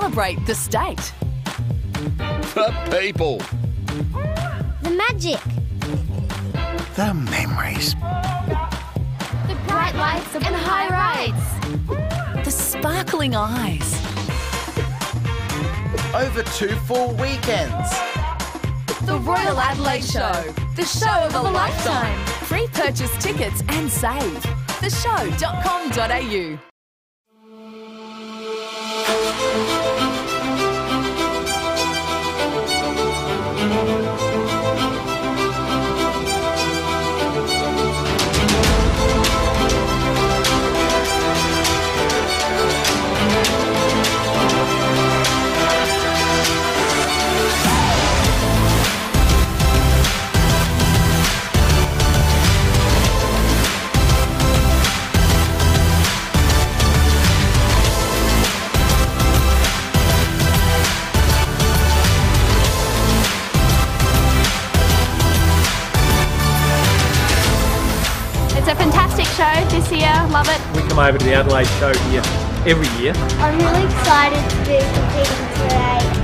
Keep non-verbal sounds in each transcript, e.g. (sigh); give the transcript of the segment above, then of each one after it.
celebrate the state. The people. The magic. The memories. The bright lights and high rides. The sparkling eyes. Over two full weekends. The Royal Adelaide Show. The show of a lifetime. Free purchase tickets and save. Theshow.com.au. show this year. Love it. We come over to the Adelaide show here every year. I'm really excited to be competing today.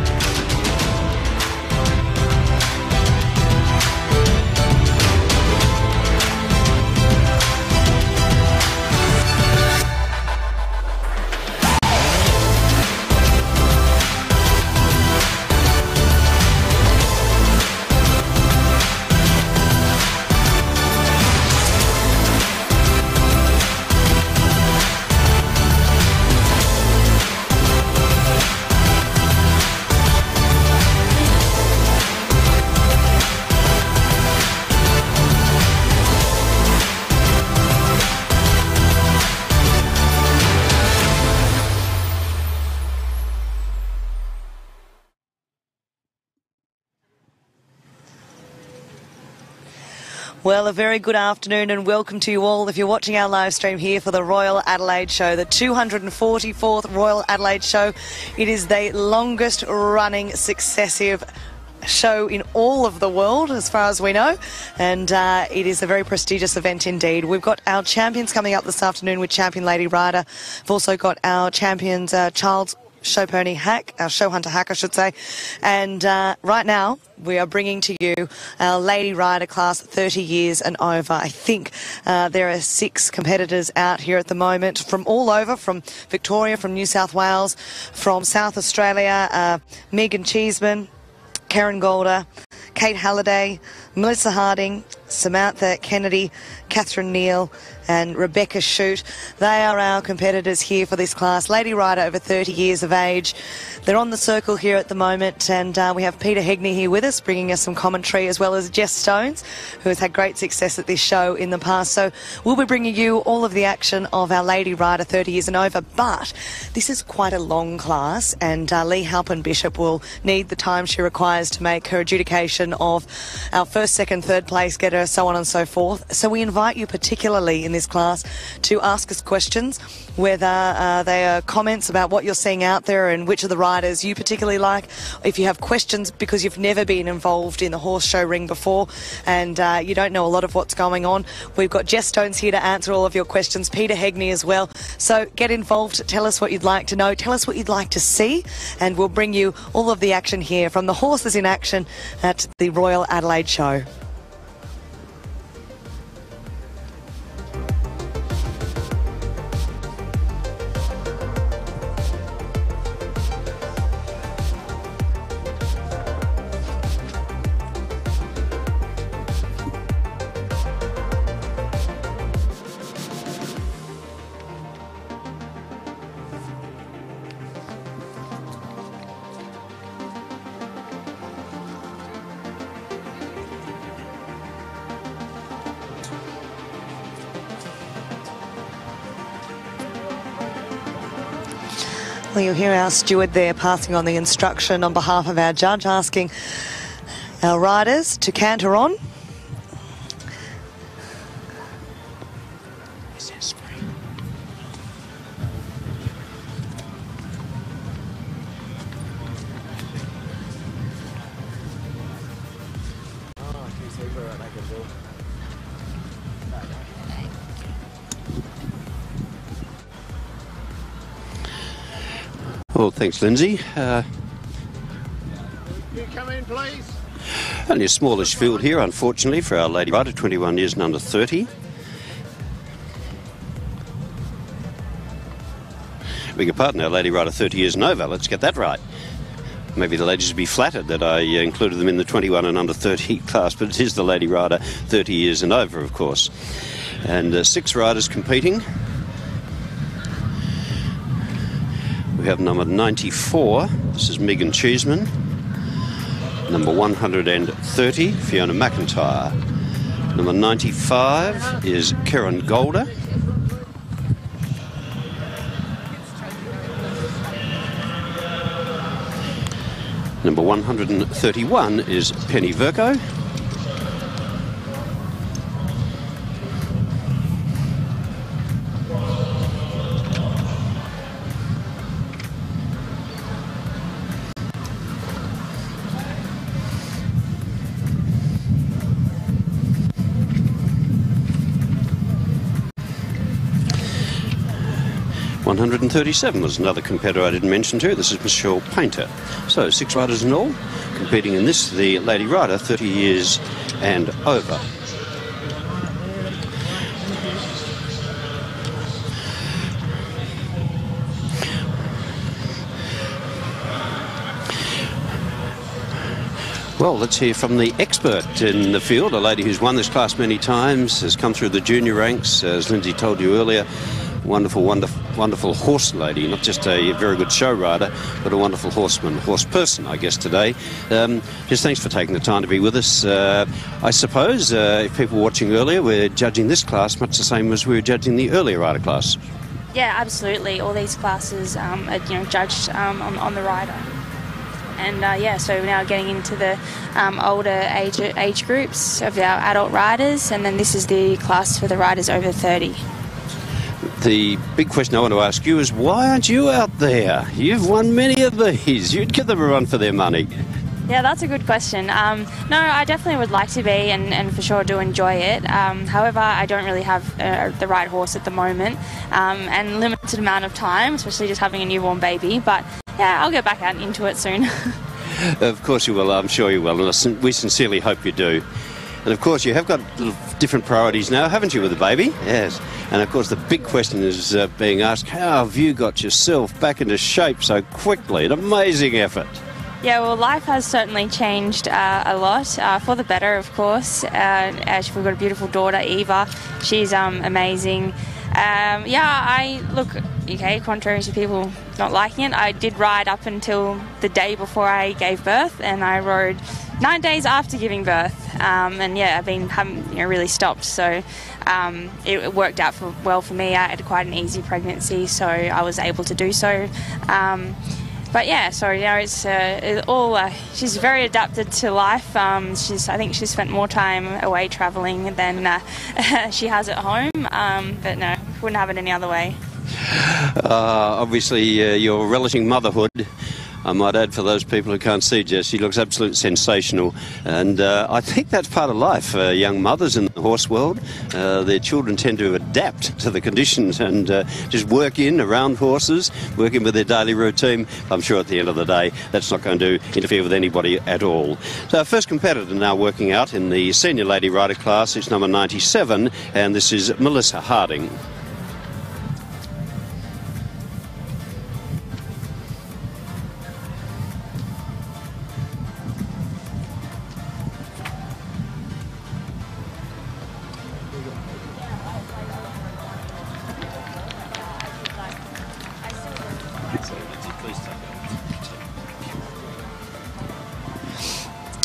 Well, a very good afternoon and welcome to you all. If you're watching our live stream here for the Royal Adelaide Show, the 244th Royal Adelaide Show, it is the longest running successive show in all of the world, as far as we know, and uh, it is a very prestigious event indeed. We've got our champions coming up this afternoon with champion Lady Rider. We've also got our champions uh, Child's show pony hack, our show hunter hack, I should say. And uh, right now, we are bringing to you our Lady Rider class 30 years and over. I think uh, there are six competitors out here at the moment from all over, from Victoria, from New South Wales, from South Australia, uh, Megan Cheeseman, Karen Golder, Kate Halliday, Melissa Harding, Samantha Kennedy, Catherine Neal, and Rebecca Shute. They are our competitors here for this class. Lady Rider over 30 years of age. They're on the circle here at the moment, and uh, we have Peter Hegney here with us, bringing us some commentary, as well as Jess Stones, who has had great success at this show in the past. So we'll be bringing you all of the action of our Lady Rider 30 years and over. But this is quite a long class, and uh, Lee Halpin Bishop will need the time she requires to make her adjudication of our first, second, third place getter, so on and so forth. So we invite you, particularly in this class, to ask us questions, whether uh, they are comments about what you're seeing out there and which of the riders you particularly like. If you have questions because you've never been involved in the horse show ring before and uh, you don't know a lot of what's going on, we've got Jess Stones here to answer all of your questions, Peter Hegney as well. So get involved, tell us what you'd like to know, tell us what you'd like to see, and we'll bring you all of the action here from the horses in action at the Royal Adelaide Show. Well, you'll hear our steward there passing on the instruction on behalf of our judge, asking our riders to canter on. Well, thanks, Lindsay. Uh, You come in, please. only a smallish field here, unfortunately, for our Lady Rider, 21 years and under 30. Beg your pardon, our Lady Rider 30 years and over. Let's get that right. Maybe the ladies would be flattered that I uh, included them in the 21 and under 30 (laughs) class, but it is the Lady Rider 30 years and over, of course. And uh, six riders competing. We have number 94, this is Megan Cheeseman. Number 130, Fiona McIntyre. Number 95 is Karen Golder. Number 131 is Penny Verco. 137 was another competitor I didn't mention too. This is Michelle Painter. So six riders in all competing in this, the lady rider, 30 years and over. Well, let's hear from the expert in the field, a lady who's won this class many times, has come through the junior ranks, as Lindsay told you earlier. Wonderful, wonderful wonderful horse lady, not Jess a very good show rider, but a wonderful horseman, horse person, I guess, today. Um, just thanks for taking the time to be with us. Uh, I suppose uh, if people were watching earlier, we're judging this class much the same as we were judging the earlier rider class. Yeah, absolutely. All these classes um, are you know judged um, on, on the rider. And uh, yeah, so we're now getting into the um, older age age groups of our adult riders, and then this is the class for the riders over 30. The big question I want to ask you is why aren't you out there? You've won many of these. (laughs) You'd give them a run for their money. Yeah, that's a good question. Um, no, I definitely would like to be, and, and for sure do enjoy it. Um, however, I don't really have uh, the right horse at the moment, um, and limited amount of time, especially just having a newborn baby. But yeah, I'll get back out into it soon. (laughs) Of course you will, I'm sure you will, and we sincerely hope you do. And of course, you have got different priorities now, haven't you, with the baby? Yes. And of course, the big question is uh, being asked how have you got yourself back into shape so quickly? An amazing effort. Yeah, well, life has certainly changed uh, a lot uh, for the better, of course. Uh, as we've got a beautiful daughter, Eva. She's um, amazing. Um, yeah, I look okay. Contrary to people not liking it, I did ride up until the day before I gave birth, and I rode nine days after giving birth. Um, and yeah, I've been haven't you know, really stopped. So um, it, worked out for, well for me. I had quite an easy pregnancy, so I was able to do so. Um, but yeah, so you know, it's, uh, it all. Uh, she's very adapted to life. Um, she's, I think, she's spent more time away travelling than uh, (laughs) she has at home. Um, but no, wouldn't have it any other way. Uh, obviously, uh, you're relishing motherhood. I might add for those people who can't see Jess, she looks absolutely sensational. And uh, I think that's part of life. Uh, young mothers in the horse world, uh, their children tend to adapt to the conditions and uh, just work in around horses, working with their daily routine. I'm sure at the end of the day, that's not going to interfere with anybody at all. So our first competitor now working out in the senior lady rider class is number 97, and this is Melissa Harding.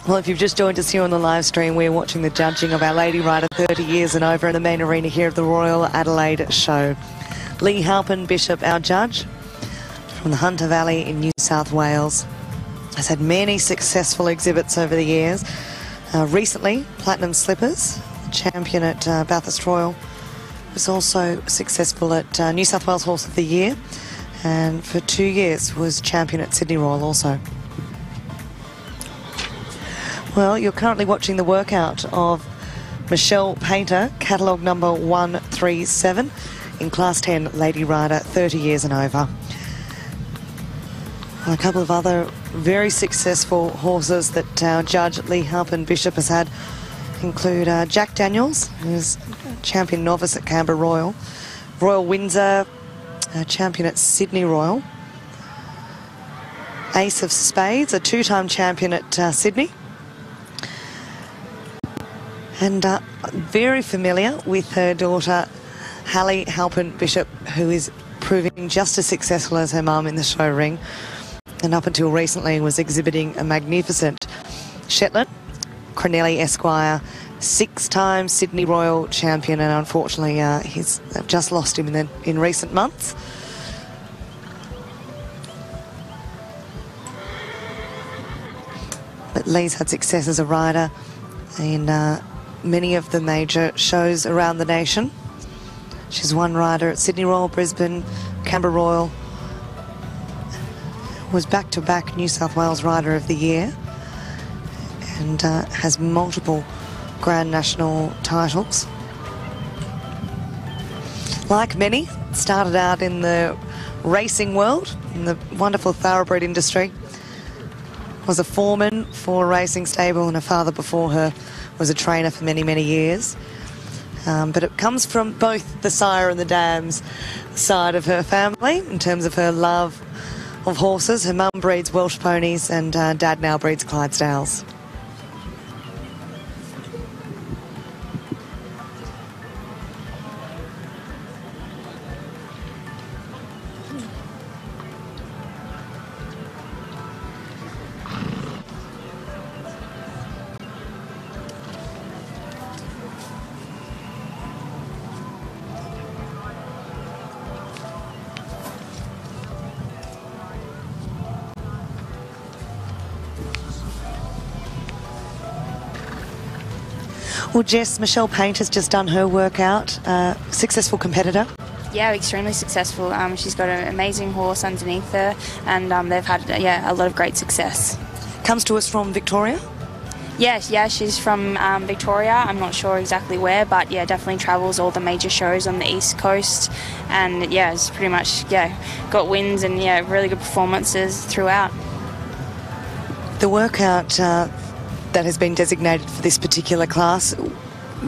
Well, if you've just joined us here on the live stream, we're watching the judging of our Lady Rider 30 years and over in the main arena here at the Royal Adelaide Show. Lee Halpin Bishop, our judge from the Hunter Valley in New South Wales, has had many successful exhibits over the years. Uh, recently, Platinum Slippers, champion at uh, Bathurst Royal, was also successful at uh, New South Wales Horse of the Year, and for two years was champion at Sydney Royal also. Well, you're currently watching the workout of Michelle Painter, catalogue number 137 in Class 10 Lady Rider, 30 years and over. And a couple of other very successful horses that our judge Lee Halpin Bishop has had include uh, Jack Daniels, who's champion novice at Canberra Royal, Royal Windsor, uh, champion at Sydney Royal, Ace of Spades, a two-time champion at uh, Sydney, and uh, very familiar with her daughter Hallie Halpin Bishop, who is proving just as successful as her mum in the show ring and up until recently was exhibiting a magnificent Shetland. Cornelli Esquire, six-time Sydney Royal champion, and unfortunately uh, he's just lost him in, the, in recent months. But Lee's had success as a rider in uh, many of the major shows around the nation. She's won rider at Sydney Royal, Brisbane, Canberra Royal, was back-to-back New South Wales Rider of the Year and uh, has multiple Grand National titles. Like many, started out in the racing world, in the wonderful thoroughbred industry. Was a foreman for a racing stable and her father before her was a trainer for many, many years. Um, but it comes from both the sire and the dams side of her family in terms of her love of horses. Her mum breeds Welsh ponies and uh, dad now breeds Clydesdales. Well, Jess, Michelle Paint has just done her workout. Uh, successful competitor. Yeah, extremely successful. Um, she's got an amazing horse underneath her, and um, they've had yeah a lot of great success. Comes to us from Victoria. Yes, yeah, she's from um, Victoria. I'm not sure exactly where, but yeah, definitely travels all the major shows on the east coast, and yeah, it's pretty much yeah got wins and yeah really good performances throughout. The workout uh, that has been designated for this particular class,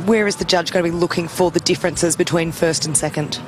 where is the judge going to be looking for the differences between first and second?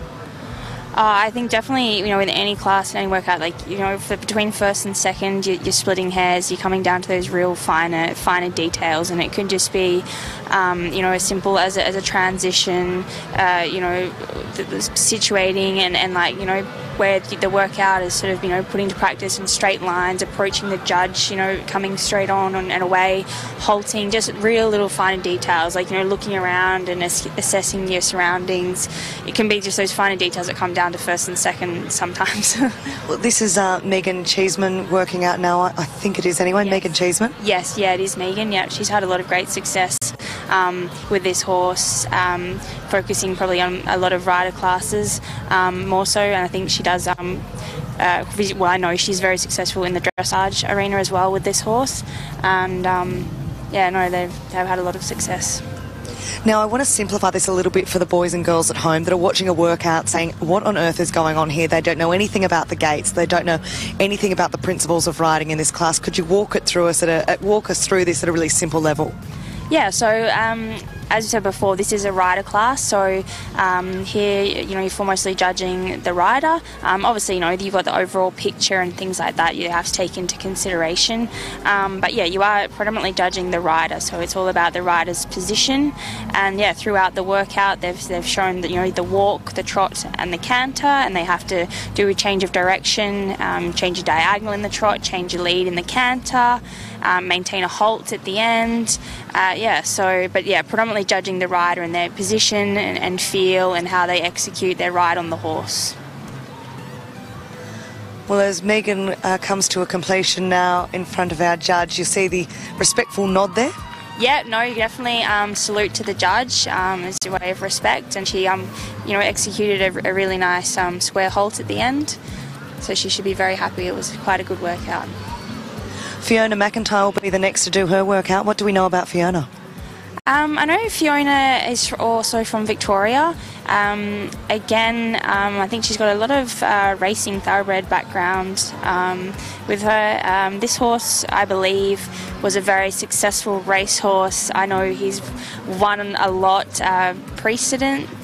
Uh, I think definitely, you know, in any class, and any workout, like you know, for, between first and second, you, are splitting hairs. You're coming down to those real finer, finer details, and it could just be, um, you know, as simple as a, as a transition, uh, you know, the, the situating and, and like you know where the workout is sort of, you know, put into practice in straight lines, approaching the judge, you know, coming straight on and, away, halting, just real little finer details, like, you know, looking around and ass- assessing your surroundings. It can be just those finer details that come down to first and second sometimes. (laughs) well, this is uh, Megan Cheeseman working out now, I think it is anyway, yes. Megan Cheeseman? Yes, yeah, it is Megan. Yeah, she's had a lot of great success um, with this horse, um, focusing probably on a lot of rider classes um, more so, and I think she does. Um, uh, well, I know she's very successful in the dressage arena as well with this horse, and um, yeah, no, they've they've had a lot of success. Now, I want to simplify this a little bit for the boys and girls at home that are watching a workout saying, What on earth is going on here? They don't know anything about the gates, they don't know anything about the principles of riding in this class. Could you walk it through us at a, walk us through this at a really simple level? Yeah, so um, as you said before, this is a rider class. So um, here, you know, you're foremostly judging the rider. Um, obviously, you know, you've got the overall picture and things like that you have to take into consideration. Um, but yeah, you are predominantly judging the rider. So it's all about the rider's position. And yeah, throughout the workout, they've, they've shown that, you know, the walk, the trot, and the canter. And they have to do a change of direction, um, change a diagonal in the trot, change a lead in the canter um, maintain a halt at the end. Uh, yeah, so, but yeah, predominantly judging the rider and their position and, and feel and how they execute their ride on the horse. Well, as Megan uh, comes to a completion now in front of our judge, you see the respectful nod there. Yeah, no, definitely um, salute to the judge um, as a way of respect, and she, um, you know, executed a, a really nice um, square halt at the end, so she should be very happy. It was quite a good workout. Fiona McIntyre will be the next to do her workout. What do we know about Fiona? Um, I know Fiona is also from Victoria. Um, again, um, I think she's got a lot of uh, racing thoroughbred background um, with her. Um, this horse, I believe, was a very successful racehorse. I know he's won a lot uh,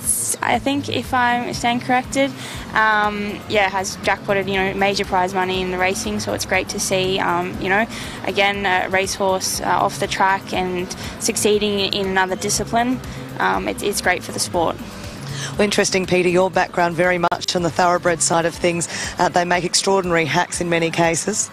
precedence, I think, if I'm stand corrected. Um, yeah, has jackpotted, you know, major prize money in the racing, so it's great to see, um, you know, again, a racehorse uh, off the track and succeeding in another discipline. Um, it, it's great for the sport. Well, interesting, Peter, your background very much on the thoroughbred side of things. Uh, they make extraordinary hacks in many cases.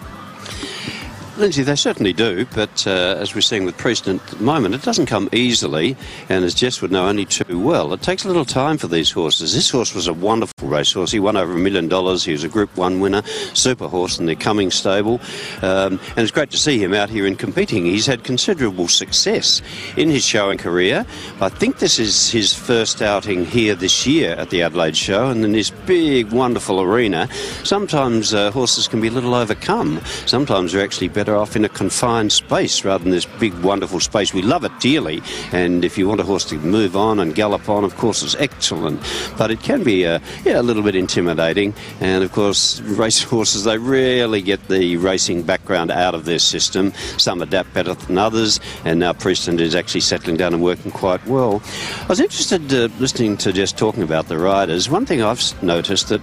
Lindsay, they certainly do, but uh, as we're seeing with precedent at the moment, it doesn't come easily, and as Jess would know only too well, it takes a little time for these horses. This horse was a wonderful racehorse. He won over a million dollars. He was a Group 1 winner, super horse in the Cummings stable, um, and it's great to see him out here and competing. He's had considerable success in his showing career. I think this is his first outing here this year at the Adelaide Show, and in this big, wonderful arena. Sometimes uh, horses can be a little overcome. Sometimes they're actually better better off in a confined space rather than this big, wonderful space. We love it dearly, and if you want a horse to move on and gallop on, of course, it's excellent. But it can be, uh, yeah, a little bit intimidating. And of course, (laughs) race horses, they rarely get the racing background out of their system. Some adapt better than others, and now Preston is actually settling down and working quite well. I was interested uh, listening to Jess talking about the riders. One thing I've noticed that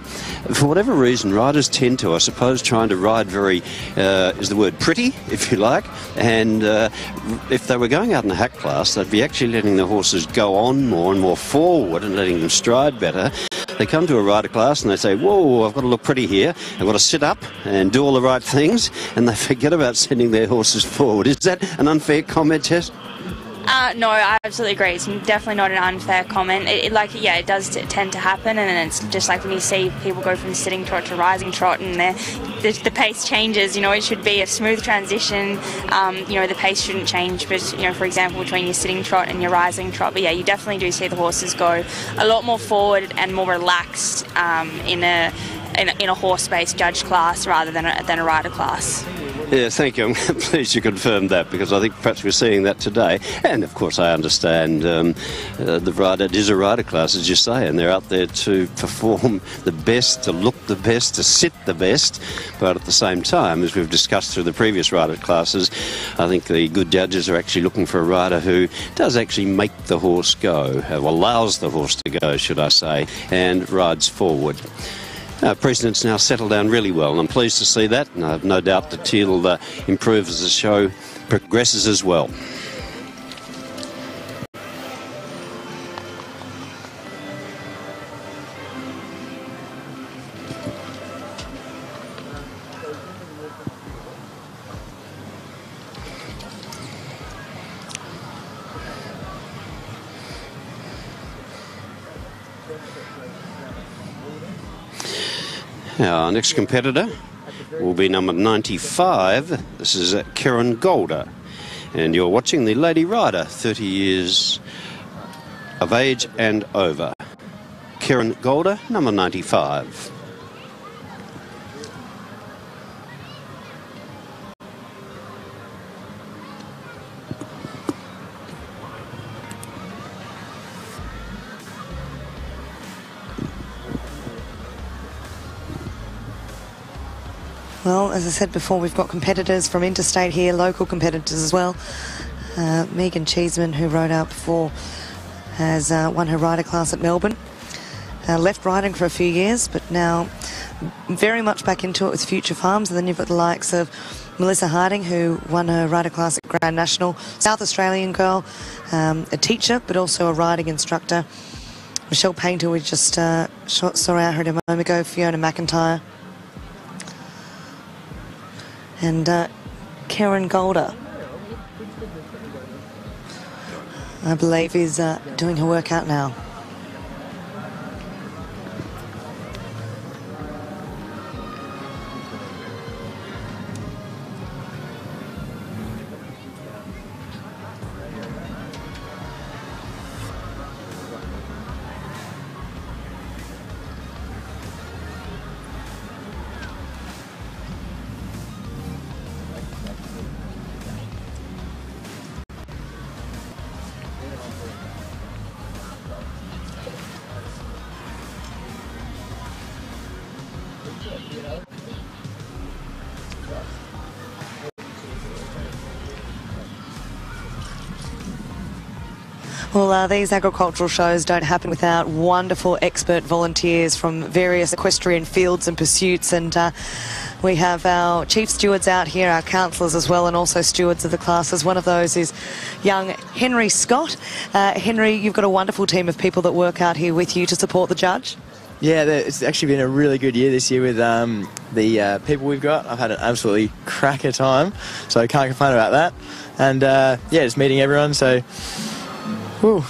for whatever reason, riders tend to, I suppose, trying to ride very, uh, is the word pretty, if you like. And uh, if they were going out in a hack class, they'd be actually letting the horses go on more and more forward and letting them stride better. They come to a rider class and they say, Whoa, I've got to look pretty here. I've got to sit up and do all the right things. And they forget about sending their horses forward. Is that an unfair comment, Jess? Uh, no, I absolutely agree. It's definitely not an unfair comment. It, it, like, yeah, it does t- tend to happen, and it's just like when you see people go from sitting trot to rising trot, and the, the pace changes. You know, it should be a smooth transition. Um, you know, the pace shouldn't change, but you know, for example, between your sitting trot and your rising trot. But yeah, you definitely do see the horses go a lot more forward and more relaxed um, in a in a, in a horse-based judge class rather than a, than a rider class. Yeah, thank you. I'm (laughs) pleased you confirmed that because I think perhaps we're seeing that today. And of course, I understand um, uh, the rider it is a rider class, as you say, and they're out there to perform (laughs) the best, to look the best, to sit the best. But at the same time, as we've discussed through the previous rider classes, I think the good judges are actually looking for a rider who does actually make the horse go, allows the horse to go, should I say, and rides forward. Uh, President's now settled down really well, and I'm pleased to see that. And I have no doubt that he'll uh, improve as the show progresses as well. Our next competitor will be number 95. This is Karen Golder. And you're watching the Lady Rider, 30 years of age and over. Karen Golder, number 95. As I said before, we've got competitors from interstate here, local competitors as well. Uh, Megan Cheeseman, who rode out before, has uh, won her rider class at Melbourne. Uh, left riding for a few years, but now very much back into it with Future Farms. And then you've got the likes of Melissa Harding, who won her rider class at Grand National, South Australian girl, um, a teacher, but also a riding instructor. Michelle Painter, we just uh, saw out her a moment ago, Fiona McIntyre and uh, Karen Golder. I believe is uh, doing her workout now. Well, uh, these agricultural shows don't happen without wonderful expert volunteers from various equestrian fields and pursuits. And uh, we have our chief stewards out here, our counsellors as well, and also stewards of the classes. One of those is young Henry Scott. Uh, Henry, you've got a wonderful team of people that work out here with you to support the judge. Yeah, it's actually been a really good year this year with um, the uh, people we've got. I've had an absolutely cracker time, so I can't complain about that. And uh, yeah, just meeting everyone. So, whew.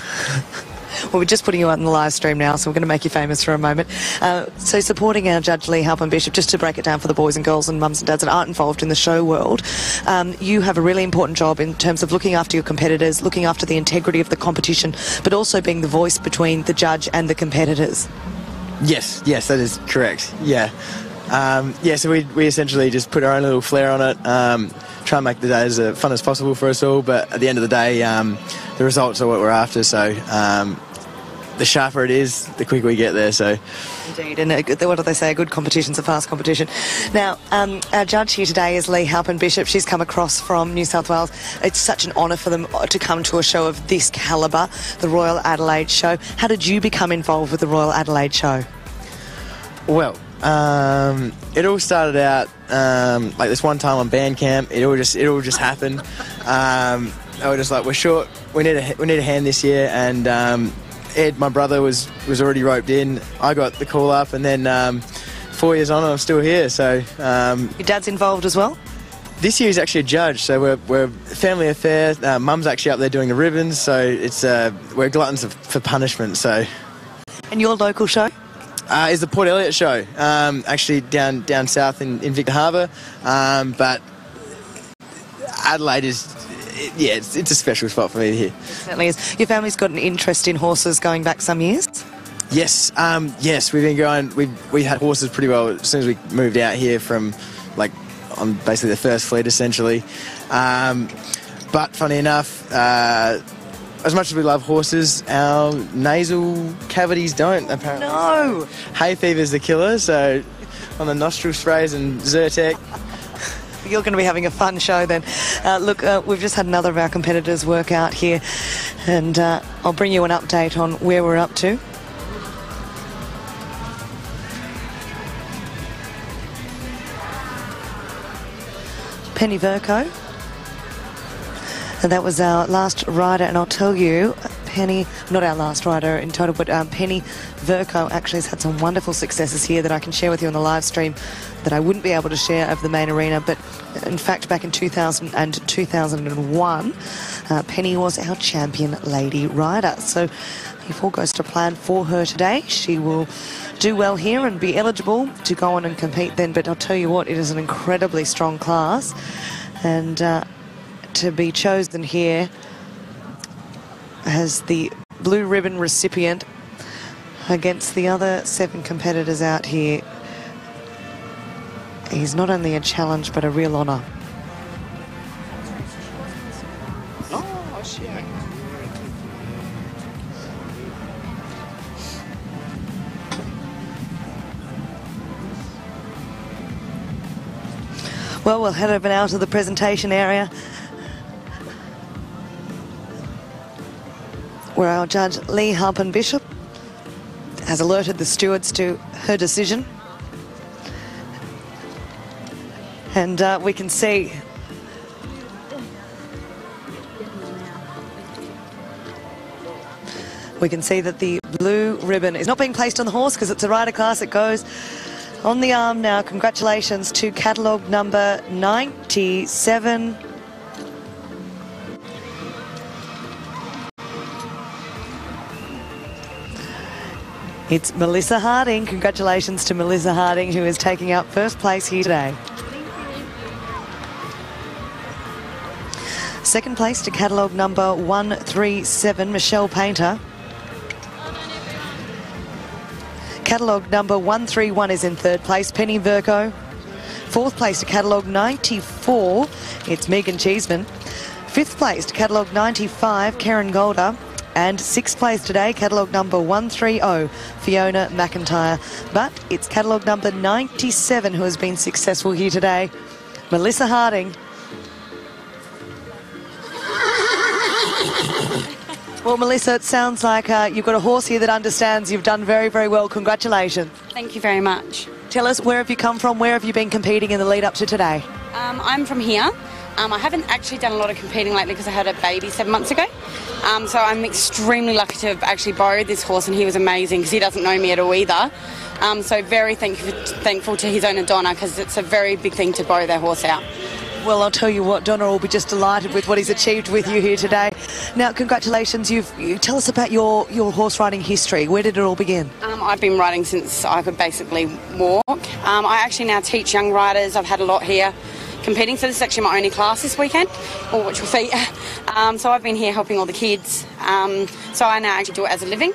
Well, we're just putting you out in the live stream now, so we're going to make you famous for a moment. Uh, so, supporting our Judge Lee Halpin Bishop, just to break it down for the boys and girls and mums and dads that aren't involved in the show world, um, you have a really important job in terms of looking after your competitors, looking after the integrity of the competition, but also being the voice between the judge and the competitors. Yes, yes, that is correct. Yeah. Um, yeah, so we, we essentially just put our own little flair on it, um, try and make the day as uh, fun as possible for us all, but at the end of the day, um, the results are what we're after, so um, the sharper it is, the quicker we get there. So, indeed, and a good, what do they say? A good competition's a fast competition. Now, um, our judge here today is Lee Halpin Bishop. She's come across from New South Wales. It's such an honour for them to come to a show of this calibre, the Royal Adelaide Show. How did you become involved with the Royal Adelaide Show? Well, um, it all started out um, like this one time on band camp. It all just it all just happened. Um, they were just like, we're short. We need a we need a hand this year, and um, Ed, my brother, was was already roped in. I got the call up, and then um, four years on, I'm still here. So um, your dad's involved as well. This year he's actually a judge, so we're, we're family affair. Uh, Mum's actually up there doing the ribbons, so it's uh, we're gluttons of, for punishment. So, and your local show uh, is the Port Elliot show, um, actually down down south in, in Victor Harbor, um, but Adelaide is yeah, it's, it's, a special spot for me here. It certainly is. Your family's got an interest in horses going back some years? Yes, um, yes, we've been going, we've, we had horses pretty well as soon as we moved out here from, like, on basically the first fleet, essentially. Um, but funny enough, uh, as much as we love horses, our nasal cavities don't, apparently. No! Hay fever's the killer, so on the nostril sprays and Zyrtec you're going to be having a fun show then. Uh, look, uh, we've just had another of our competitors work out here, and uh, I'll bring you an update on where we're up to. Penny Verco. And that was our last rider, and I'll tell you, Penny, not our last rider in total, but um, Penny Verco actually has had some wonderful successes here that I can share with you on the live stream that I wouldn't be able to share over the main arena. But in fact, back in 2000 and 2001, uh, Penny was our champion lady rider. So if all goes to plan for her today, she will do well here and be eligible to go on and compete then. But I'll tell you what, it is an incredibly strong class. And uh, to be chosen here as the blue ribbon recipient against the other seven competitors out here. is not only a challenge but a real honour. Well, we'll head over now to the presentation area where our judge Lee Halpin Bishop has alerted the stewards to her decision. And uh, we can see we can see that the blue ribbon is not being placed on the horse because it's a rider class. It goes on the arm now. Congratulations to catalogue number 97. It's Melissa Harding. Congratulations to Melissa Harding, who is taking out first place here today. Second place to catalogue number 137, Michelle Painter. Catalogue number 131 is in third place, Penny Verco. Fourth place to catalogue 94, it's Megan Cheeseman. Fifth place to catalogue 95, Karen Golder. And sixth place today, catalogue number 130, Fiona McIntyre. But it's catalogue number 97 who has been successful here today, Melissa Harding. (laughs) Well, Melissa, it sounds like uh, you've got a horse here that understands you've done very, very well. Congratulations. Thank you very much. Tell us, where have you come from? Where have you been competing in the lead up to today? Um, I'm from here. Um, I haven't actually done a lot of competing lately because I had a baby seven months ago. Um, so I'm extremely lucky to have actually borrowed this horse, and he was amazing because he doesn't know me at all either. Um, so very thankful, thankful to his owner Donna because it's a very big thing to borrow their horse out. Well, I'll tell you what, Donna will be just delighted with what he's achieved with you here today. Now, congratulations. You've you tell us about your, your horse riding history. Where did it all begin? Um, I've been riding since I could basically walk. Um, I actually now teach young riders. I've had a lot here competing, so this is actually my only class this weekend, or which will see. (laughs) Um, so I've been here helping all the kids. Um, so I now actually do it as a living.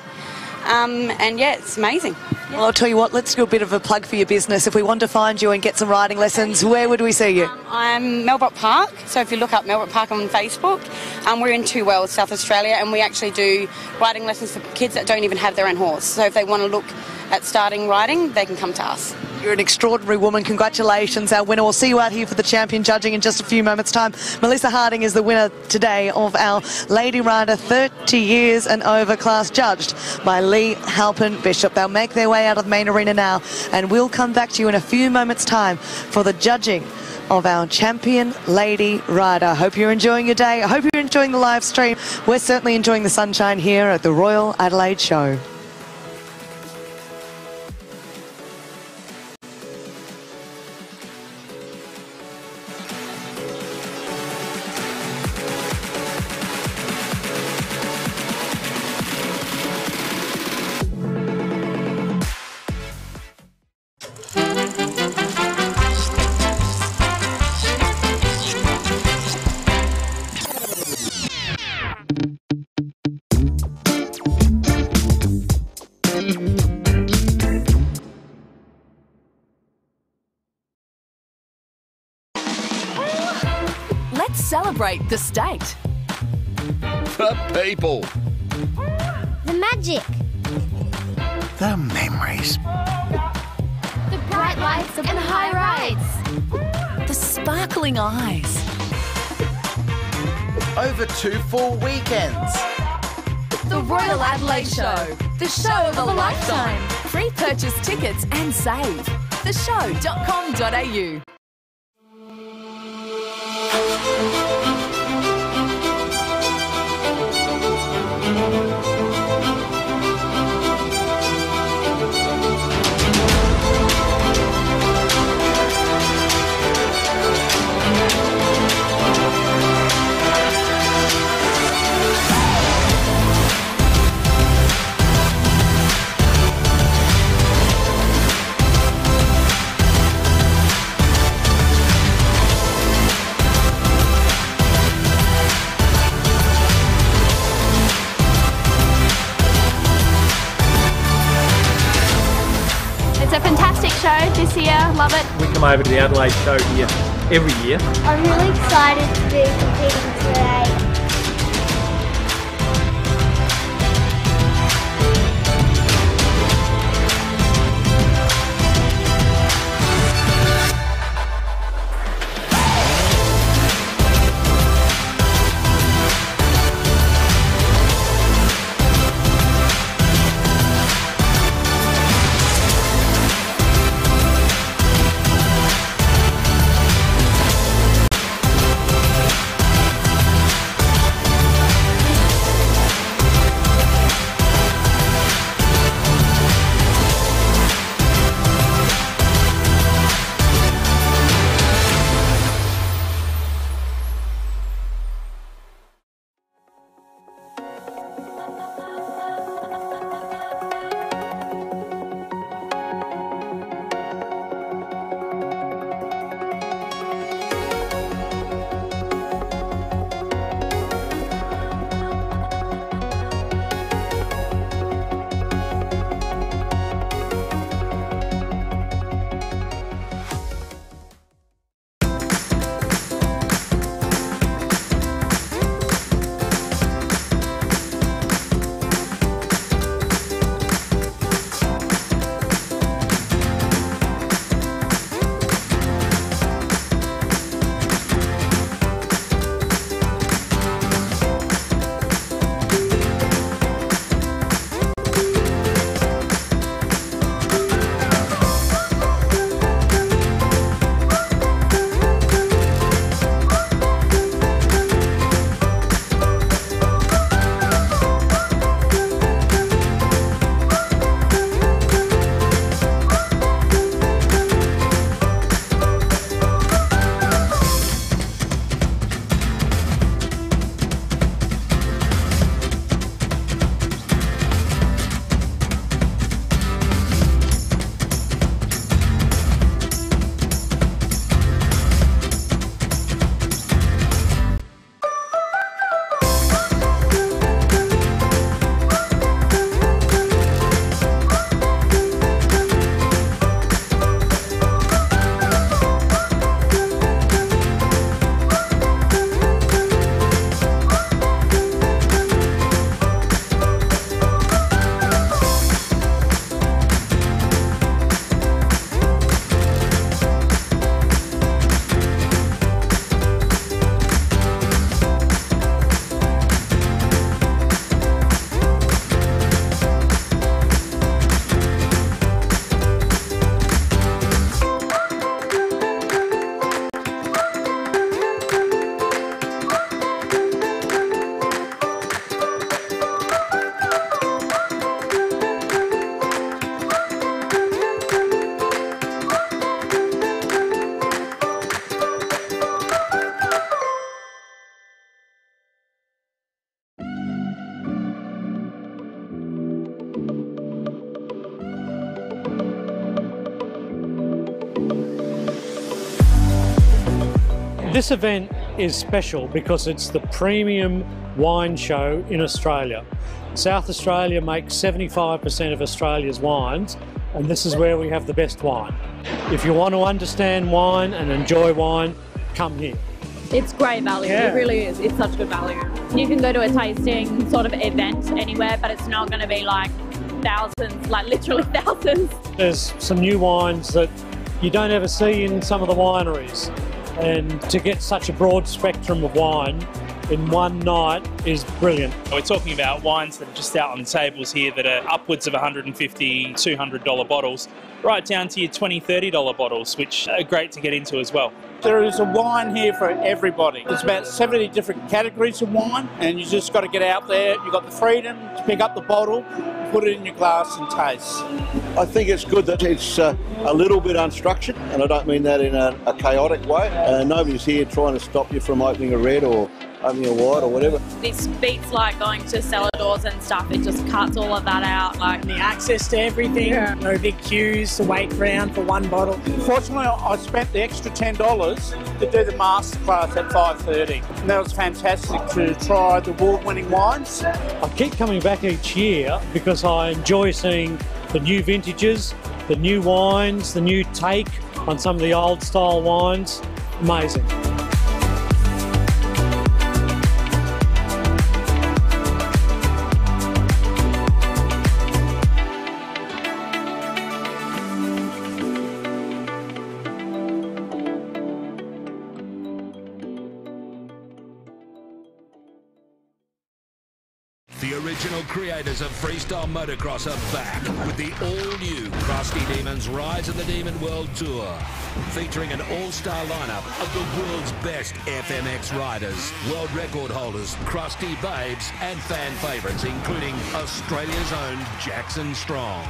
Um, and yeah, it's amazing. Well, I'll tell you what, let's do a bit of a plug for your business. If we want to find you and get some riding lessons, where would we see you? I'm Melbourne Park, so if you look up Melbourne Park on Facebook, um, we're in Two Wells, South Australia, and we actually do riding lessons for kids that don't even have their own horse. So if they want to look at starting riding, they can come to us. You're an extraordinary woman. Congratulations, our winner. We'll see you out here for the champion judging in just a few moments' time. Melissa Harding is the winner today of our Lady Rider 30 years and over class, judged by Lee Halpin Bishop. They'll make their way out of the main arena now, and we'll come back to you in a few moments' time for the judging of our champion lady rider. Hope you're enjoying your day. I hope you're enjoying the live stream. We're certainly enjoying the sunshine here at the Royal Adelaide Show. The state. The people. The magic. The memories. The bright lights and high rides. The sparkling eyes. Over two full weekends. The Royal Adelaide Show. The show of a lifetime. Free purchase tickets and save. Theshow.com.au. year. Love it. We come over to the Adelaide show here every year. I'm really excited to be competing today. This event is special because it's the premium wine show in Australia. South Australia makes 75% of Australia's wines, and this is where we have the best wine. If you want to understand wine and enjoy wine, come here. It's great value. Yeah. It really is. It's such good value. You can go to a tasting sort of event anywhere, but it's not going to be like thousands, like literally (laughs) thousands. There's some new wines that you don't ever see in some of the wineries, and to get such a broad spectrum of wine in one night is brilliant. We're talking about wines that are just out on the tables here that are upwards of $150, $200 bottles, right down to your $20 $30 bottles, which are great to get into as well. There is a wine here for everybody. There's about 70 different categories of wine, and you just got to get out there. You've got the freedom to pick up the bottle, put it in your glass, and taste. I think it's good that it's uh, a little bit unstructured, and I don't mean that in a, a chaotic way. Uh, nobody's here trying to stop you from opening a red or opening a white or whatever. This beats like going to cellar doors and stuff. It just cuts all of that out. Like the access to everything, no big queues to wait around for one bottle. Fortunately, I spent the extra ten dollars to do the masterclass at five thirty, and that was fantastic to try the award-winning wines. I keep coming back each year because I enjoy seeing the new vintages, the new wines, the new take on some of the old style wines. Amazing. Creators of freestyle motocross are back with the all-new Crusty Demons Rise of the Demon World Tour, featuring an all-star lineup of the world's best FMX riders, world record holders, crusty babes, and fan favourites, including Australia's own Jackson Strong.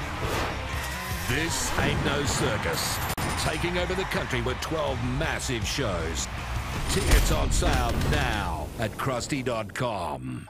This ain't no circus. Taking over the country with 12 massive shows. Tickets on sale now at crusty.com.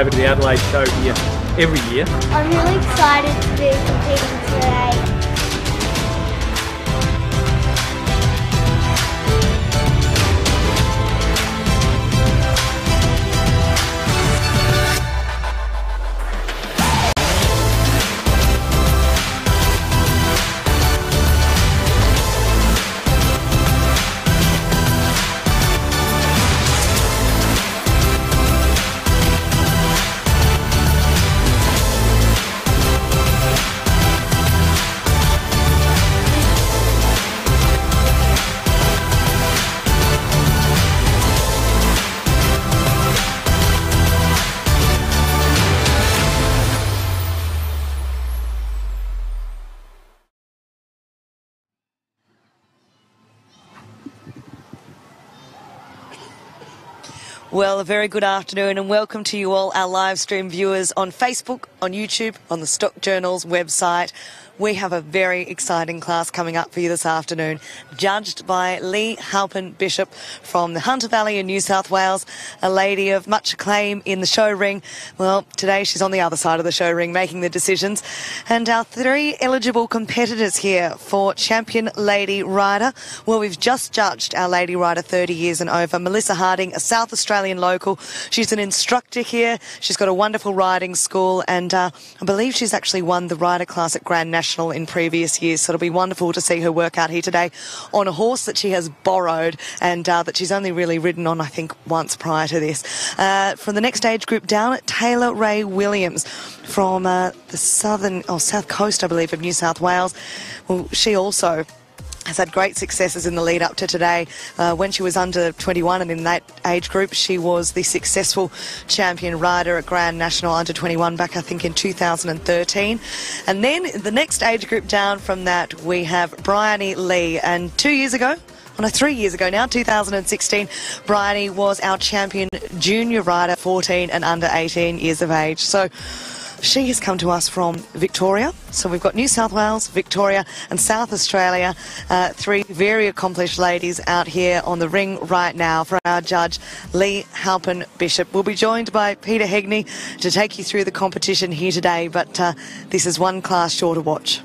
over to the Adelaide show here every year. I'm really excited to be competing Well, a very good afternoon and welcome to you all, our live stream viewers on Facebook, on YouTube, on the Stock Journal's website. We have a very exciting class coming up for you this afternoon, judged by Lee Halpin Bishop from the Hunter Valley in New South Wales, a lady of much acclaim in the show ring. Well, today she's on the other side of the show ring making the decisions. And our three eligible competitors here for Champion Lady Rider. Well, we've just judged our Lady Rider 30 years and over, Melissa Harding, a South Australian local. She's an instructor here. She's got a wonderful riding school, and uh, I believe she's actually won the rider class at Grand National in previous years. So it'll be wonderful to see her work out here today on a horse that she has borrowed and uh, that she's only really ridden on, I think, once prior to this. Uh, from the next age group down, at Taylor Ray Williams from uh, the southern or south coast, I believe, of New South Wales. Well, she also has had great successes in the lead up to today. Uh, when she was under 21 and in that age group, she was the successful champion rider at Grand National under 21 back, I think, in 2013. And then the next age group down from that, we have Bryony Lee. And two years ago, Oh, no, three years ago now, 2016, Bryony was our champion junior rider, 14 and under 18 years of age. So she has come to us from Victoria. So we've got New South Wales, Victoria, and South Australia. Uh, three very accomplished ladies out here on the ring right now for our judge, Lee Halpin Bishop. We'll be joined by Peter Hegney to take you through the competition here today, but uh, this is one class sure to watch.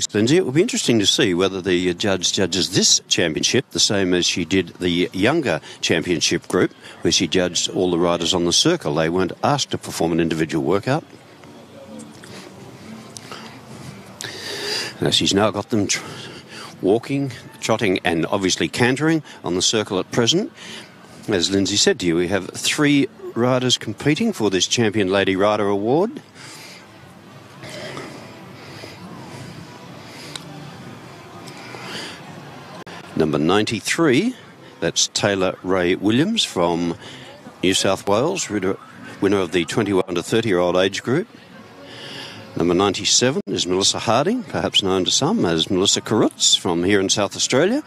Thanks, Lindsay. It will be interesting to see whether the judge judges this championship the same as she did the younger championship group, where she judged all the riders on the circle. They weren't asked to perform an individual workout. Now she's now got them tr- walking, trotting, and obviously cantering on the circle at present. As Lindsay said to you, we have three riders competing for this Champion Lady Rider Award. Number 93, that's Taylor Ray Williams from New South Wales, winner of the 21 to 30 year old age group. Number 97 is Melissa Harding, perhaps known to some as Melissa Karutz from here in South Australia.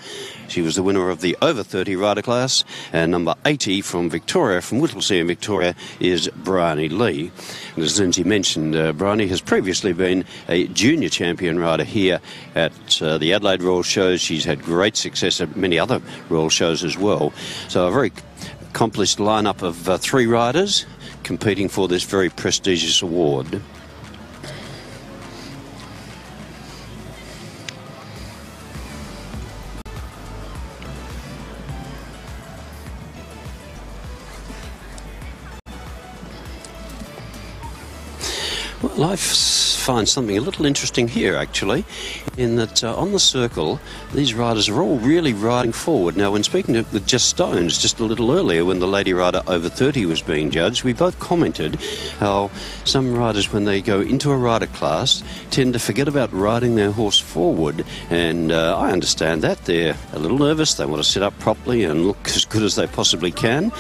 She was the winner of the over 30 rider class. And number 80 from Victoria, from Whittlesea in Victoria, is Bryony Lee. And as Lindsay mentioned, uh, Bryony has previously been a junior champion rider here at uh, the Adelaide Royal Shows. She's had great success at many other Royal Shows as well. So a very accomplished lineup of uh, three riders competing for this very prestigious award. I find something a little interesting here, actually, in that uh, on the circle, these riders are all really riding forward. Now, when speaking to, with Jess Stones just a little earlier, when the lady rider over 30 was being judged, we both commented how some riders, when they go into a rider class, tend to forget about riding their horse forward. And uh, I understand that. They're a little nervous, they want to sit up properly and look as good as they possibly can.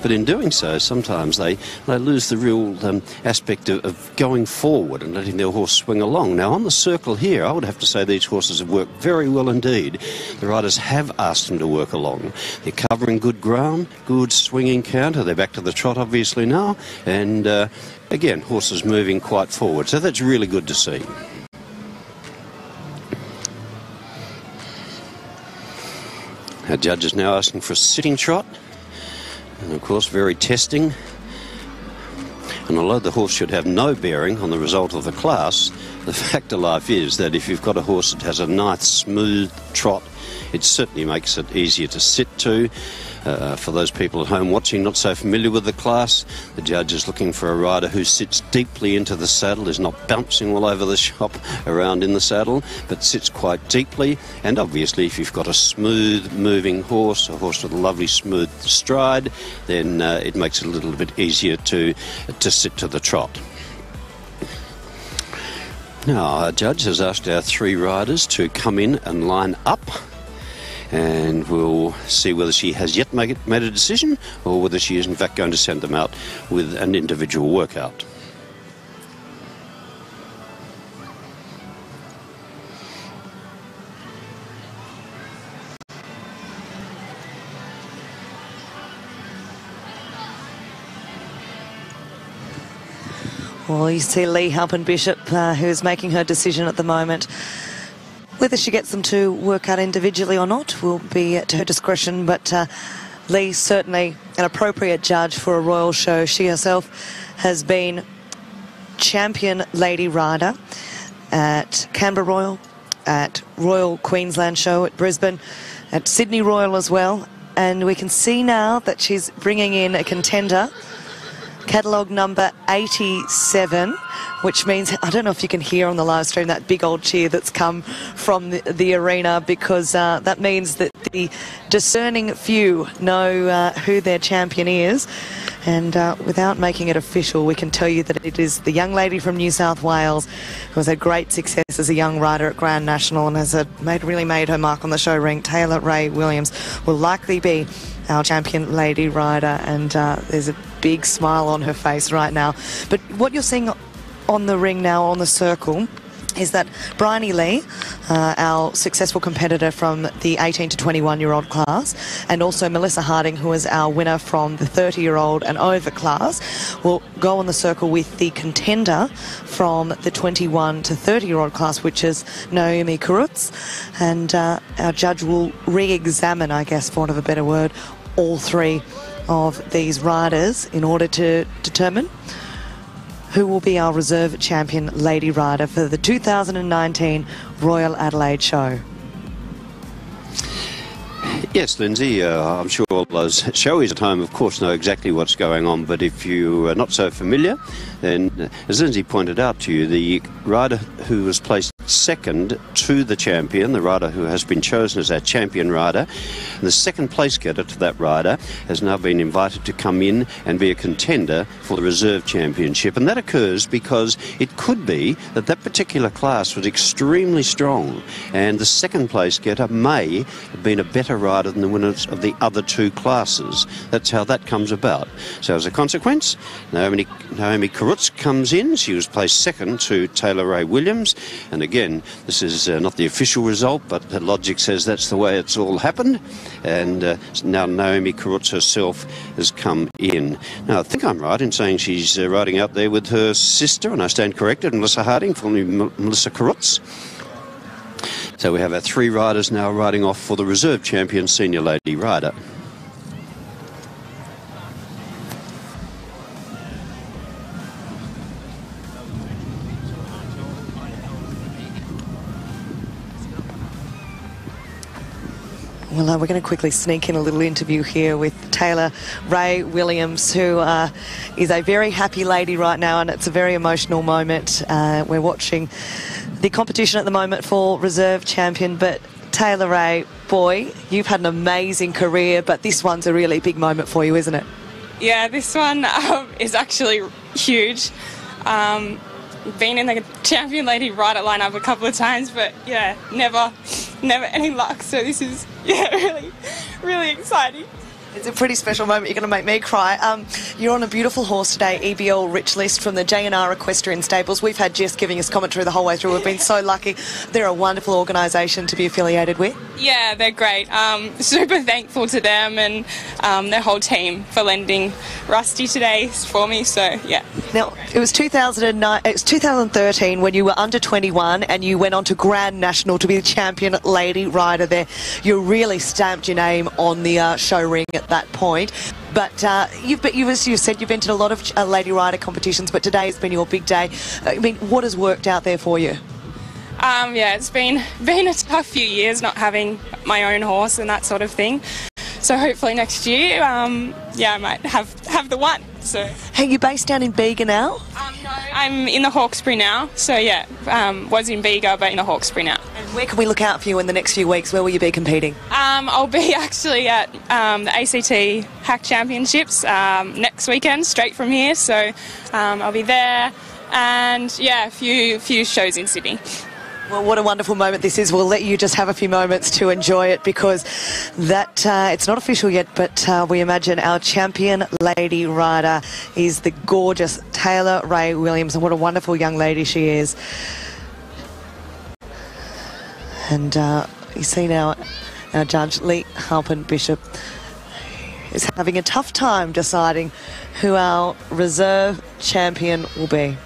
But in doing so, sometimes they, they lose the real um, aspect of, of going forward and letting their horse swing along. Now, on the circle here, I would have to say these horses have worked very well indeed. The riders have asked them to work along. They're covering good ground, good swinging canter. They're back to the trot, obviously, now. And uh, again, horses moving quite forward. So that's really good to see. Our judge is now asking for a sitting trot. And of course, very testing. And although the horse should have no bearing on the result of the class, the fact of life is that if you've got a horse that has a nice, smooth trot, it certainly makes it easier to sit to. Uh, for those people at home watching, not so familiar with the class, the judge is looking for a rider who sits deeply into the saddle, is not bouncing all over the shop around in the saddle, but sits quite deeply. And obviously, if you've got a smooth moving horse, a horse with a lovely smooth stride, then uh, it makes it a little bit easier to, to sit to the trot. Now, our judge has asked our three riders to come in and line up and we'll see whether she has yet made a decision or whether she is in fact going to send them out with an individual workout. Well, you see Lee Halpin Bishop, uh, who's making her decision at the moment. Whether she gets them to work out individually or not will be at her discretion, but uh, Lee certainly an appropriate judge for a royal show. She herself has been champion lady rider at Canberra Royal, at Royal Queensland Show at Brisbane, at Sydney Royal as well. And we can see now that she's bringing in a contender catalogue number 87, which means, I don't know if you can hear on the live stream that big old cheer that's come from the, the arena because uh, that means that the discerning few know uh, who their champion is. And uh, without making it official, we can tell you that it is the young lady from New South Wales who has had great success as a young rider at Grand National and has made, really made her mark on the show ring. Taylor Ray Williams will likely be our champion lady rider, and uh, there's a big smile on her face right now. But what you're seeing on the ring now, on the circle, is that Bryony Lee, uh, our successful competitor from the 18 to 21 year old class, and also Melissa Harding, who is our winner from the 30 year old and over class, will go on the circle with the contender from the 21 to 30 year old class, which is Naomi Karutz. And uh, our judge will re examine, I guess, for want of a better word, all three of these riders in order to determine who will be our reserve champion lady rider for the 2019 Royal Adelaide Show. Yes, Lindsay, uh, I'm sure all those showies at home, of course, know exactly what's going on, but if you are not so familiar, then, as Lindsay pointed out to you, the rider who was placed second to the champion, the rider who has been chosen as our champion rider. And the second place getter to that rider has now been invited to come in and be a contender for the reserve championship. And that occurs because it could be that that particular class was extremely strong and the second place getter may have been a better rider than the winners of the other two classes. That's how that comes about. So as a consequence, Naomi, Naomi Karutz comes in. She was placed second to Taylor Ray Williams. And again, this is uh, not the official result, but the logic says that's the way it's all happened. And uh, now Naomi Karutz herself has come in. Now, I think I'm right in saying she's uh, riding out there with her sister, and I stand corrected, Melissa Harding, formerly M- Melissa Karutz. So we have our three riders now riding off for the reserve champion senior lady rider. Well, uh, we're going to quickly sneak in a little interview here with Taylor Ray Williams, who uh, is a very happy lady right now, and it's a very emotional moment. Uh, we're watching the competition at the moment for reserve champion, but Taylor Ray, boy, you've had an amazing career, but this one's a really big moment for you, isn't it? Yeah, this one (laughs) um, is actually huge. Um, been in the champion lady rider lineup a couple of times, but yeah, never, never any luck. So this is (laughs) yeah, really, really exciting. It's a pretty special moment. You're going to make me cry. Um, you're on a beautiful horse today, EBL Rich List from the JNR Equestrian Stables. We've had Jess giving us commentary the whole way through. We've been so lucky. They're a wonderful organisation to be affiliated with. Yeah, they're great. Um, super thankful to them and um, their whole team for lending Rusty today for me. So yeah. Now it was 2009. It was 2013 when you were under 21 and you went on to Grand National to be the champion lady rider there. You really stamped your name on the uh, show ring at that point. But uh, you've, but you, as you said, you've entered a lot of uh, lady rider competitions. But today has been your big day. I mean, what has worked out there for you? Um, yeah, it's been (laughs) been a tough few years not having my own horse and that sort of thing. So hopefully next year, um, yeah, I might have have the one. So Hey, you're based down in Bega now? Um, no, I'm in the Hawkesbury now. So yeah, um, was in Bega, but in the Hawkesbury now. Where can we look out for you in the next few weeks? Where will you be competing? Um, I'll be (laughs) actually at um, the ACT Hack Championships um, next weekend, straight from here. So um, I'll be there, and yeah, a few few shows in Sydney. Well, what a wonderful moment this is. We'll let you just have a few moments to enjoy it because that uh, it's not official yet, but uh, we imagine our champion lady rider is the gorgeous Taylor Ray Williams, and what a wonderful young lady she is. And uh, you see now, our judge Lee Halpin Bishop is having a tough time deciding who our reserve champion will be.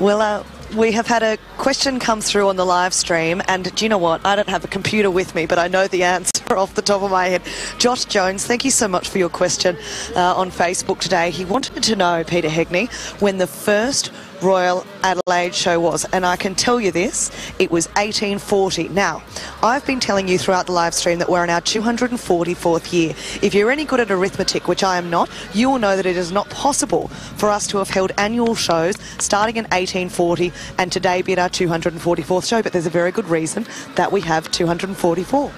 Well, uh, we have had a question come through on the live stream, and do you know what? I don't have a computer with me, but I know the answer off the top of my head. Josh Jones, thank you so much for your question uh, on Facebook today. He wanted to know, Peter Hegney, when the first Royal Adelaide show was, and I can tell you this, it was 1840. Now, I've been telling you throughout the live stream that we're in our 244th year. If you're any good at arithmetic, which I am not, you will know that it is not possible for us to have held annual shows starting in 1840 and today be at our 244th show, but there's a very good reason that we have 244.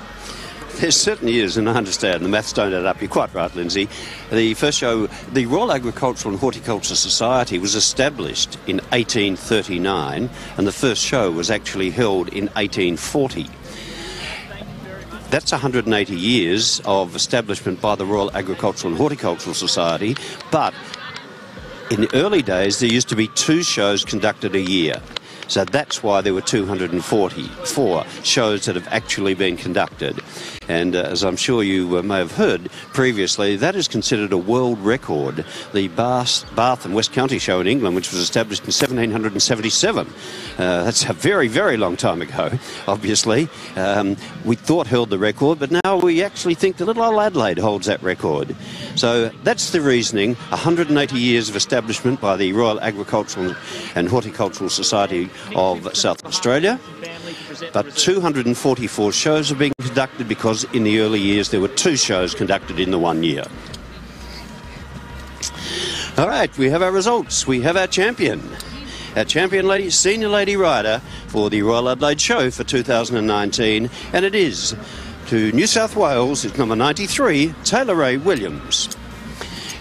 There certainly is, and I understand the maths don't add up. You're quite right, Lindsay. The first show, the Royal Agricultural and Horticultural Society, was established in 1839, and the first show was actually held in 1840. That's 180 years of establishment by the Royal Agricultural and Horticultural Society, but in the early days there used to be two shows conducted a year. So that's why there were 244 shows that have actually been conducted. And uh, as I'm sure you uh, may have heard previously, that is considered a world record. The Bath, Bath and West County Show in England, which was established in 1777. Uh, that's a very, very long time ago, (laughs) obviously. Um, we thought held the record, but now we actually think the little old Adelaide holds that record. So that's the reasoning. 180 years of establishment by the Royal Agricultural and Horticultural Society of South Australia. But 244 shows have been conducted because in the early years there were two shows conducted in the one year. All right, we have our results. We have our champion. Our champion lady, senior lady rider for the Royal Adelaide Show for 2019, and it is to New South Wales, it's number 93, Taylor Ray Williams.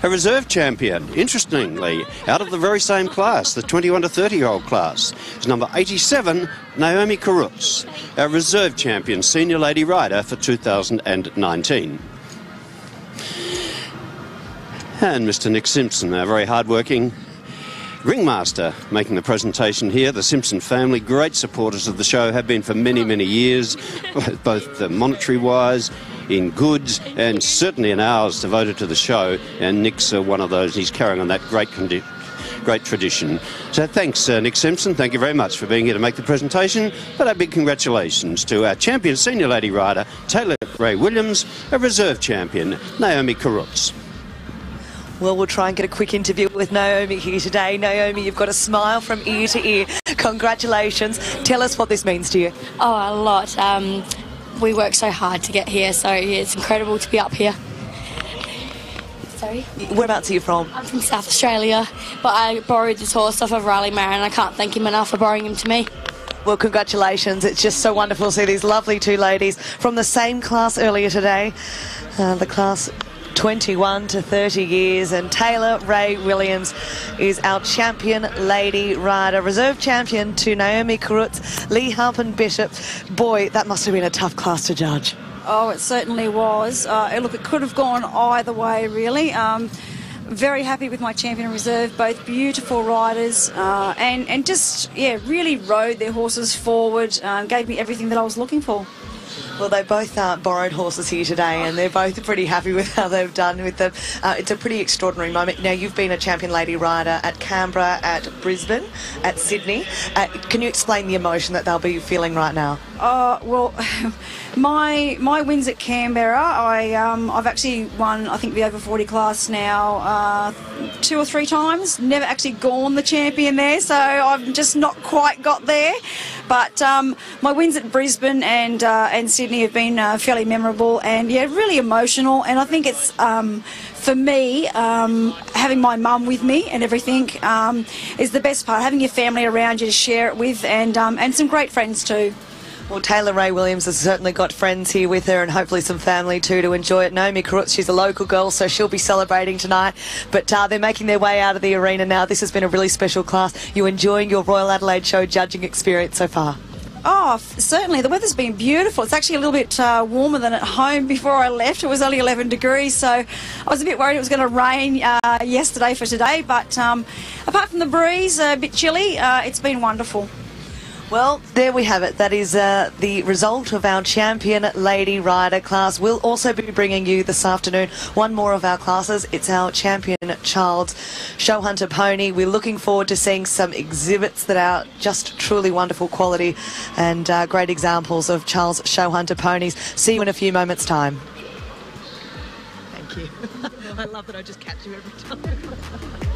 A reserve champion, interestingly, out of the very same class, the 21 to 30 year old class, is number 87, Naomi Karutz, our reserve champion senior lady rider for 2019. And Mr. Nick Simpson, our very hard-working ringmaster, making the presentation here. The Simpson family, great supporters of the show, have been for many, many years, (laughs) both monetary-wise, in goods, and certainly in hours devoted to the show. And Nick's uh, one of those. He's carrying on that great great tradition. So thanks, uh, Nick Simpson. Thank you very much for being here to make the presentation. But a big congratulations to our champion senior lady rider, Taylor Ray Williams, a reserve champion, Naomi Karutz. Well, we'll try and get a quick interview with Naomi here today. Naomi, you've got a smile from ear to ear. Congratulations. Tell us what this means to you. Oh, a lot. Um, we work so hard to get here, so it's incredible to be up here. Sorry? Whereabouts are you from? I'm from South Australia, but I borrowed this horse off of Riley Marin, and I can't thank him enough for borrowing him to me. Well, congratulations. It's just so wonderful to see these lovely two ladies from the same class earlier today. Uh, the class 21 to 30 years, and Taylor Ray Williams is our champion lady rider, reserve champion to Naomi Karutz, Lee Halpin Bishop. Boy, that must have been a tough class to judge. Oh, it certainly was. Uh, look, it could have gone either way, really. Um, very happy with my champion reserve, both beautiful riders, uh, and and just yeah, really rode their horses forward, um, gave me everything that I was looking for. Well, they both uh, borrowed horses here today, and they're both pretty happy with how they've done with them. Uh, it's a pretty extraordinary moment. Now, you've been a champion lady rider at Canberra, at Brisbane, at Sydney. Uh, can you explain the emotion that they'll be feeling right now? Uh, well, (laughs) my my wins at Canberra, I um, I've actually won I think the over forty class now uh, two or three times. Never actually gone the champion there, so I've just not quite got there. But um, my wins at Brisbane and uh, and Sydney have been uh, fairly memorable and yeah, really emotional. And I think it's. Um, for me, um, having my mum with me and everything um, is the best part. Having your family around you to share it with, and um, and some great friends too. Well, Taylor Ray Williams has certainly got friends here with her and hopefully some family too to enjoy it. Naomi Karutz, she's a local girl, so she'll be celebrating tonight. But uh, they're making their way out of the arena now. This has been a really special class. You enjoying your Royal Adelaide Show judging experience so far? Oh, certainly. The weather's been beautiful. It's actually a little bit uh, warmer than at home before I left. It was only 11 degrees, so I was a bit worried it was going to rain uh, yesterday for today. But um, apart from the breeze, a bit chilly, uh, it's been wonderful. Well, there we have it. That is uh, the result of our champion lady rider class. We'll also be bringing you this afternoon one more of our classes. It's our champion child's show hunter pony. We're looking forward to seeing some exhibits that are just truly wonderful quality and uh, great examples of Child's show hunter ponies. See you in a few moments' time. Thank you. (laughs) I love that I just catch you every time. (laughs)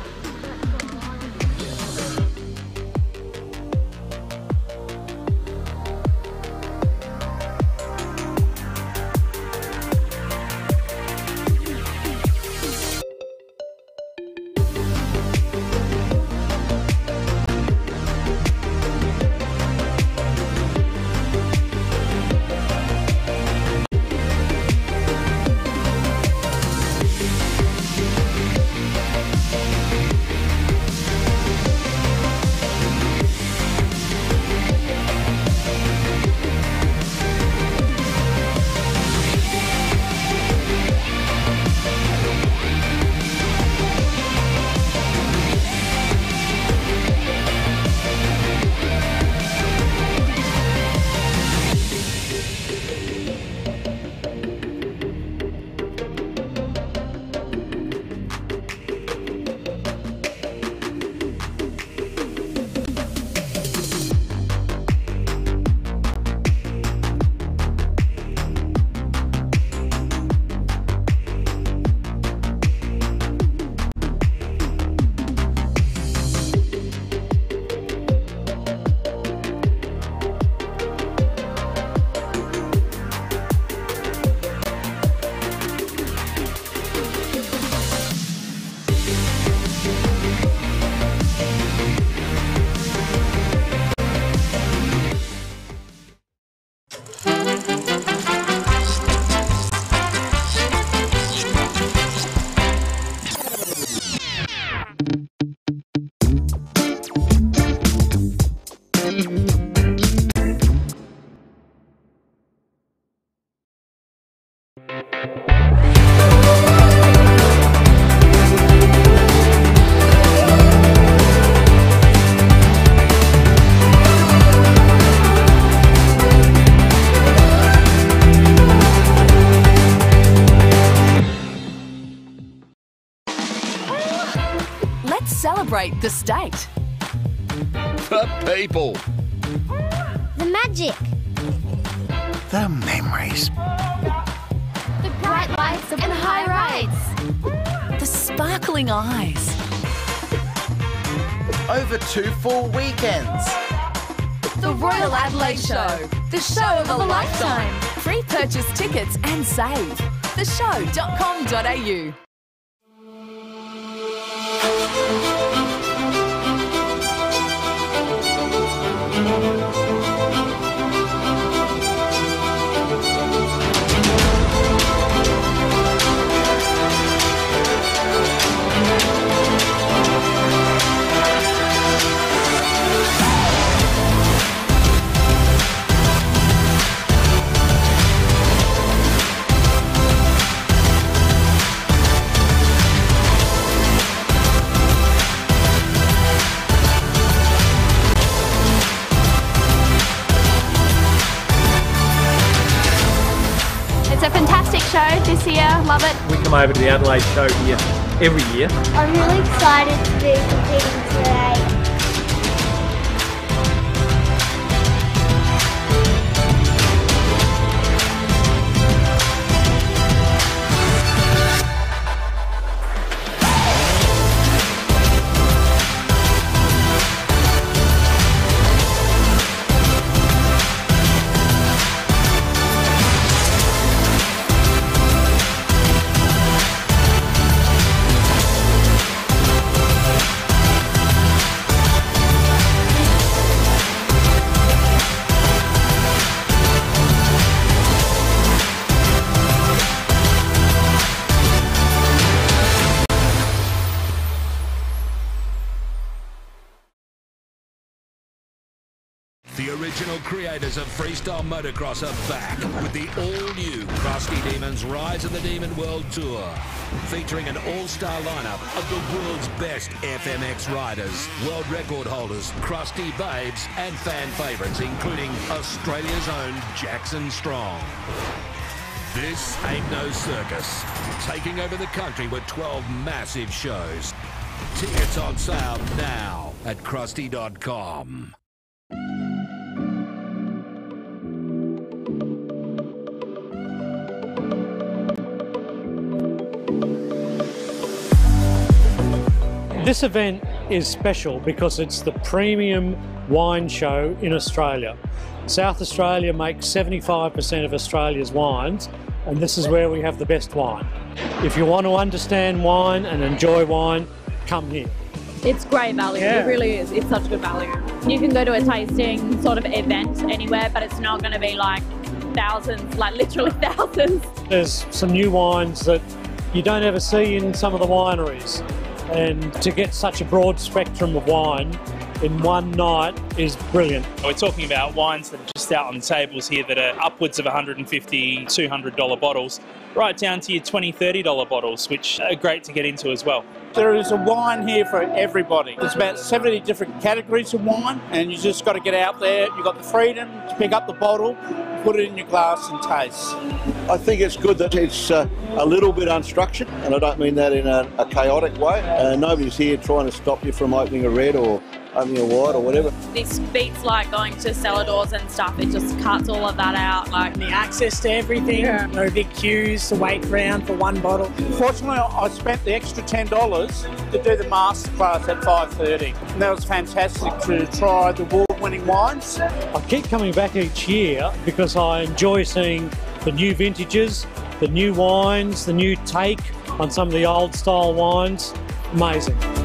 celebrate the state. The people. The magic. The memories. The bright lights and high rides. The sparkling eyes. Over two full weekends. The Royal Adelaide Show. The show of a lifetime. Free purchase tickets and save. Theshow.com.au. over to the Adelaide show here every year. I'm really excited to be competing today. Creators of freestyle motocross are back with the all-new Crusty Demons Rise of the Demon World Tour, featuring an all-star lineup of the world's best FMX riders, world record holders, crusty babes, and fan favourites, including Australia's own Jackson Strong. This ain't no circus. Taking over the country with 12 massive shows. Tickets on sale now at crusty.com. This event is special because it's the premium wine show in Australia. South Australia makes 75% of Australia's wines, and this is where we have the best wine. If you want to understand wine and enjoy wine, come here. It's great value. Yeah. It really is. It's such good value. You can go to a tasting sort of event anywhere, but it's not going to be like thousands, like literally (laughs) thousands. There's some new wines that you don't ever see in some of the wineries. And to get such a broad spectrum of wine in one night is brilliant. We're talking about wines that are just out on the tables here that are upwards of $150, $200 bottles, right down to your $20, $30 bottles, which are great to get into as well. There is a wine here for everybody. There's about 70 different categories of wine, and you just got to get out there. You've got the freedom to pick up the bottle, put it in your glass, and taste. I think it's good that it's uh, a little bit unstructured, and I don't mean that in a, a chaotic way. Uh, nobody's here trying to stop you from opening a red or opening a white or whatever. This beats like going to cellar doors and stuff. It just cuts all of that out. Like The access to everything, no big queues to wait around for one bottle. Fortunately, I spent the extra ten dollars to do the master class at five thirty, and that was fantastic to try the award-winning wines. I keep coming back each year because I enjoy seeing the new vintages, the new wines, the new take on some of the old style wines. Amazing.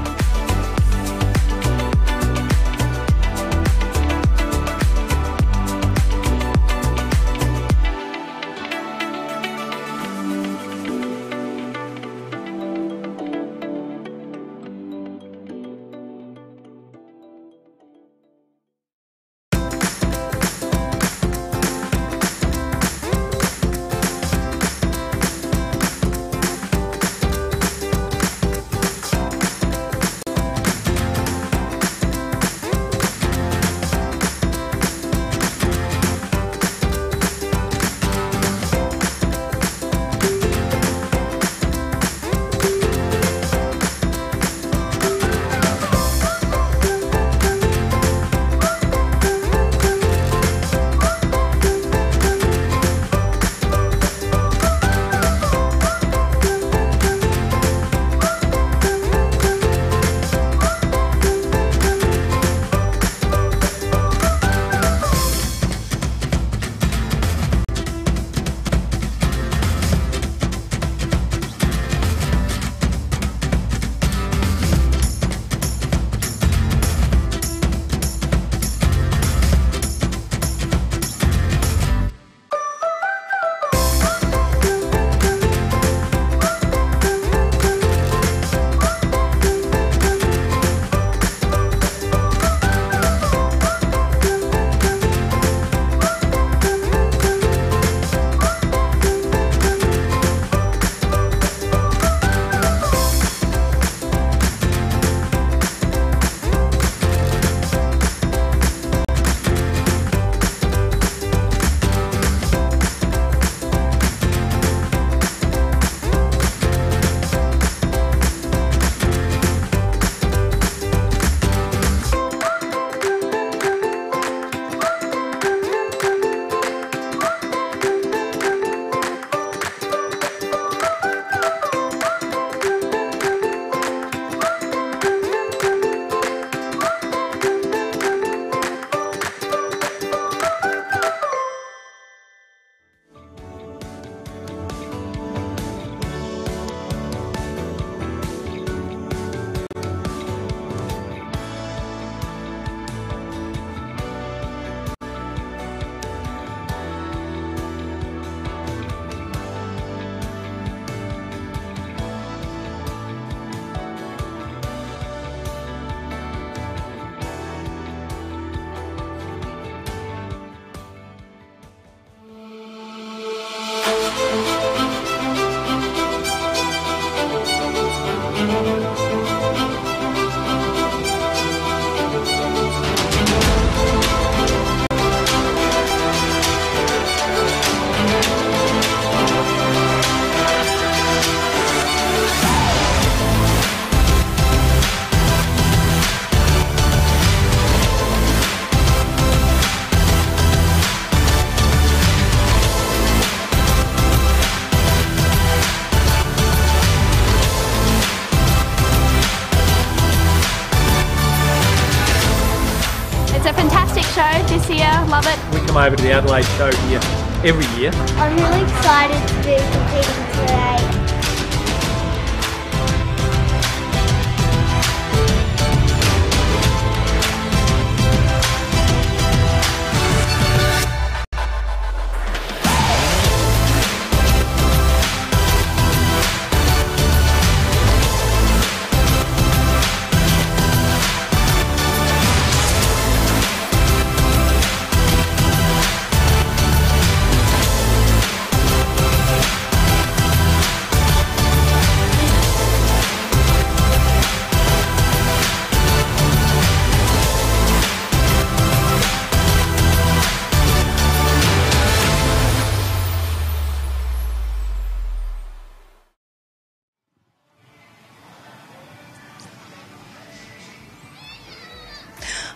Over to the Adelaide show here every year. I'm really excited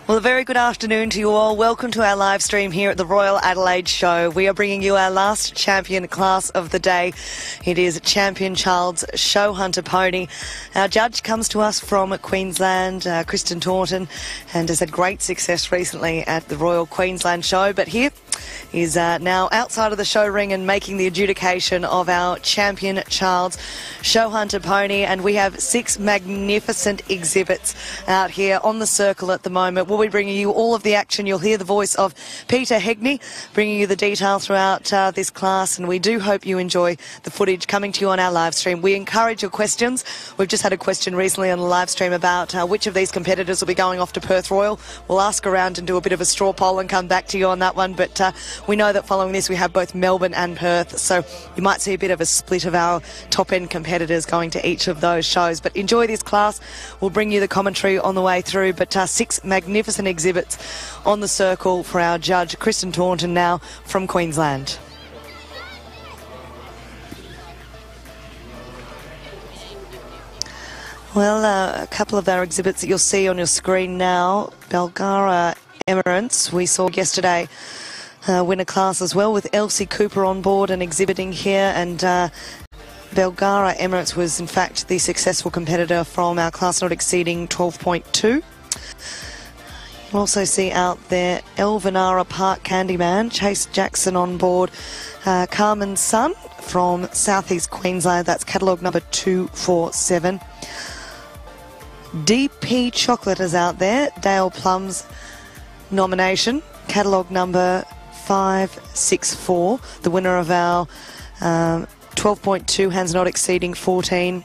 Well, a very good afternoon to you all. Welcome to our live stream here at the Royal Adelaide Show. We are bringing you our last champion class of the day. It is Champion Child's Show Hunter Pony. Our judge comes to us from Queensland, uh, Kristen Taunton, and has had great success recently at the Royal Queensland Show. But here is uh, now outside of the show ring and making the adjudication of our champion Child's Show Hunter Pony. And we have six magnificent exhibits out here on the circle at the moment. We'll be bringing you all of the action. You'll hear the voice of Peter Hegney bringing you the detail throughout uh, this class. And we do hope you enjoy the footage coming to you on our live stream. We encourage your questions. We've just had a question recently on the live stream about uh, which of these competitors will be going off to Perth Royal. We'll ask around and do a bit of a straw poll and come back to you on that one. But we know that following this, we have both Melbourne and Perth. So you might see a bit of a split of our top end competitors going to each of those shows. But enjoy this class. We'll bring you the commentary on the way through. But uh, six magnificent exhibits on the circle for our judge, Kristen Taunton, now from Queensland. Well, uh, a couple of our exhibits that you'll see on your screen now. Belgara Emirates, we saw yesterday uh, win a class as well with Elsie Cooper on board and exhibiting here. And uh, Belgara Emirates was, in fact, the successful competitor from our class not exceeding 12.2. You'll also see out there Elvinara Park Candyman, Chase Jackson on board, uh, Carmen's son from southeast Queensland. That's catalogue number 247. DP Chocolate is out there, Dale Plum's nomination, catalogue number 564, the winner of our um, 12.2 hands not exceeding 14.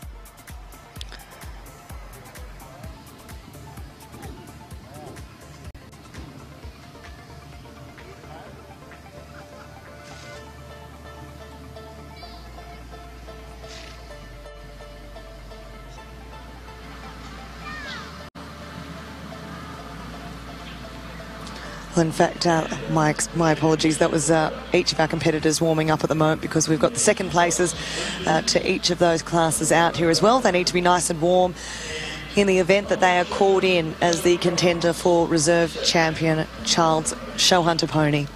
In fact, uh, my, my apologies. That was uh, each of our competitors warming up at the moment because we've got the second places uh, to each of those classes out here as well. They need to be nice and warm in the event that they are called in as the contender for reserve champion Child's Showhunter Pony.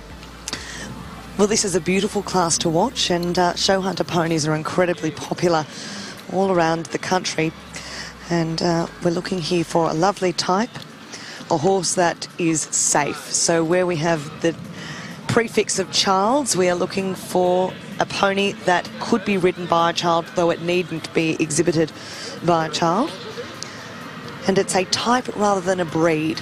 Well, this is a beautiful class to watch, and uh, Showhunter ponies are incredibly popular all around the country. And uh, we're looking here for a lovely type a horse that is safe. So where we have the prefix of Child's, we are looking for a pony that could be ridden by a child, though it needn't be exhibited by a child. And it's a type rather than a breed.